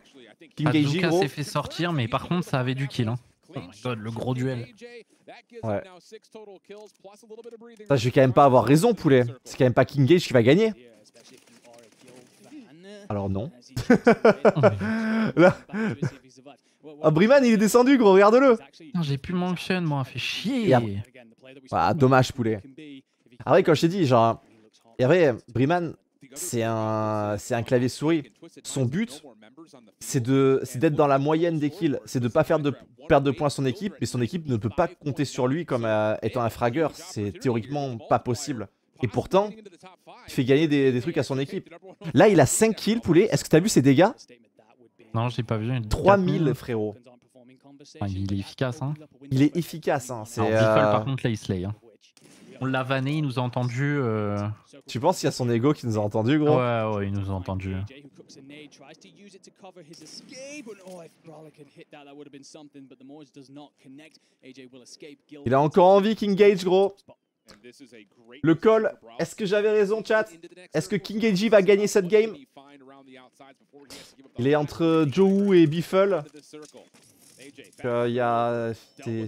King gros. s'est fait sortir, mais par contre, ça avait du kill. Hein. Oh god, le gros duel. Ouais. Ça, je vais quand même pas avoir raison, poulet. C'est quand même pas King Gage qui va gagner. Alors non. [LAUGHS] Là. Ah, Briman, il est descendu, gros, regarde-le. Putain, J'ai plus mon action, moi, fait chier. Et après- Ah, dommage, poulet. Après, quand je t'ai dit, genre, et vrai, Briman, c'est un, c'est un clavier souris. Son but, c'est de, c'est d'être dans la moyenne des kills. C'est de pas faire de perdre de points à son équipe, mais son équipe ne peut pas compter sur lui comme euh, étant un fragueur. C'est théoriquement pas possible. Et pourtant, il fait gagner des, des trucs à son équipe. Là, il a 5 kills, poulet. Est-ce que t'as vu ses dégâts Non, j'ai pas vu. 3000, frérot. Ah, il est efficace, hein. Il est efficace. Hein. C'est, Alors, Biffle, euh, par contre, là, il slay. Hein. On l'a vanné, il nous a entendu. euh, Tu penses qu'il y a son ego qui nous a entendu, gros? Ouais, ouais, il nous a entendu. AJ, who cooks a nade, tries to use it to cover his escape, and oh, if Brawler can hit that, that would have been something, but the Moors does not connect. AJ will escape. Gil Il a encore envie, King Gage, gros. Le call, est-ce que j'avais raison, chat Est-ce que. King Gage va gagner cette game Il est entre Joe et Biffle. Euh, Il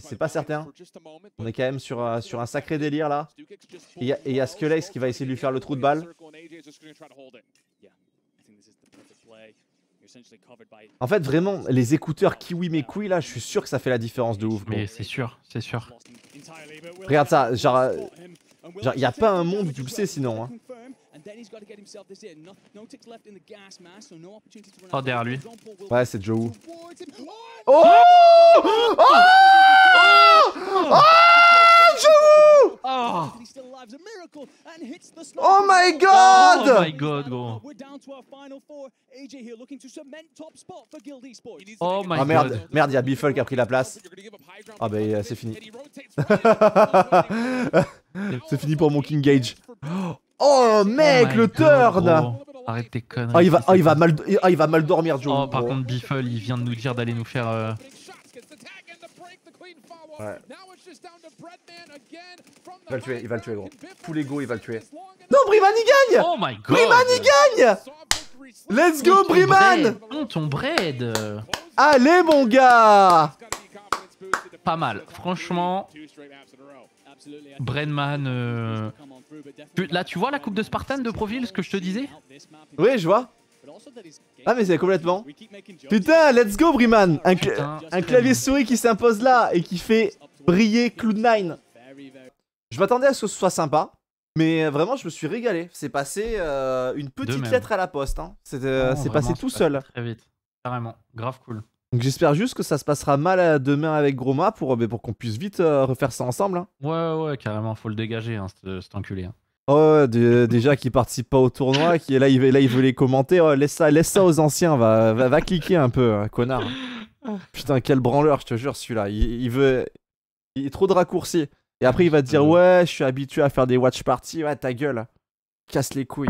C'est pas certain. On est quand même sur, euh, sur un sacré délire, là. Et il y a- et il y a Skulex qui va essayer de lui faire le trou de balle. En fait, vraiment, les écouteurs Kiwi mes couilles, là, je suis sûr que ça fait la différence de ouf, gros. Mais c'est sûr, c'est sûr. Regarde ça, genre, euh, spot him, and will genre, y a pas un monde damage tu le sais sinon, hein. Confirm, and then he's got to get himself this in. No, no ticks left in the gas mask, so no opportunity to run Oh, derrière lui. Ouais, c'est Joe. towards him. Oh Oh Oh Joe Oh, Oh my oh god my god, gros. We're down to our final four. AJ here looking to cement top spot for Guild Esports. He needs to Oh my Ah merde, happen. merde, il y a Biffle qui a pris la place. Ah bah, c'est fini. [LAUGHS] [LAUGHS] C'est fini pour mon King Gage. Oh mec, my le God, turn. Arrête tes conneries. Ah il va, ah, il va mal, ah, il va mal dormir Joe. Oh, par contre, Biffle, il vient de nous dire d'aller nous faire. euh. Ouais. Il va le tuer, il va le tuer, gros. Ego, il va le tuer. Non, Briman il gagne Oh my god. Briman il gagne. Let's go Briman hum, Ton bread. Allez mon gars. Pas mal. Franchement, Brenman. euh, Là, tu vois la coupe de Spartan de profil, ce que je te disais Oui, je vois. Ah mais c'est complètement. Putain, let's go Briman un, cla- Putain. un clavier souris qui s'impose là et qui fait briller Cloud9. Je m'attendais à ce que ce soit sympa. Mais vraiment, je me suis régalé. C'est passé euh, une petite lettre à la poste. Hein. C'est euh, passé tout seul. Très vite. Carrément. Grave cool. Donc j'espère juste que ça se passera mal à demain avec Groma pour, euh, pour qu'on puisse vite euh, refaire ça ensemble. hein. Ouais, ouais, carrément. Faut le dégager, hein, cet, enculé. hein. Oh, déjà qui participe pas au tournoi, [LAUGHS] qui est là, il veut, là, il veut les commenter. Oh, laisse, ça, laisse ça aux anciens, va, va, va cliquer un peu, hein, connard. Putain, quel branleur, je te jure, celui-là. Il, il veut. Il est trop de raccourcis. Et après, il va te dire Euh. Ouais, je suis habitué à faire des watch parties. Ouais, ta gueule. Casse les couilles.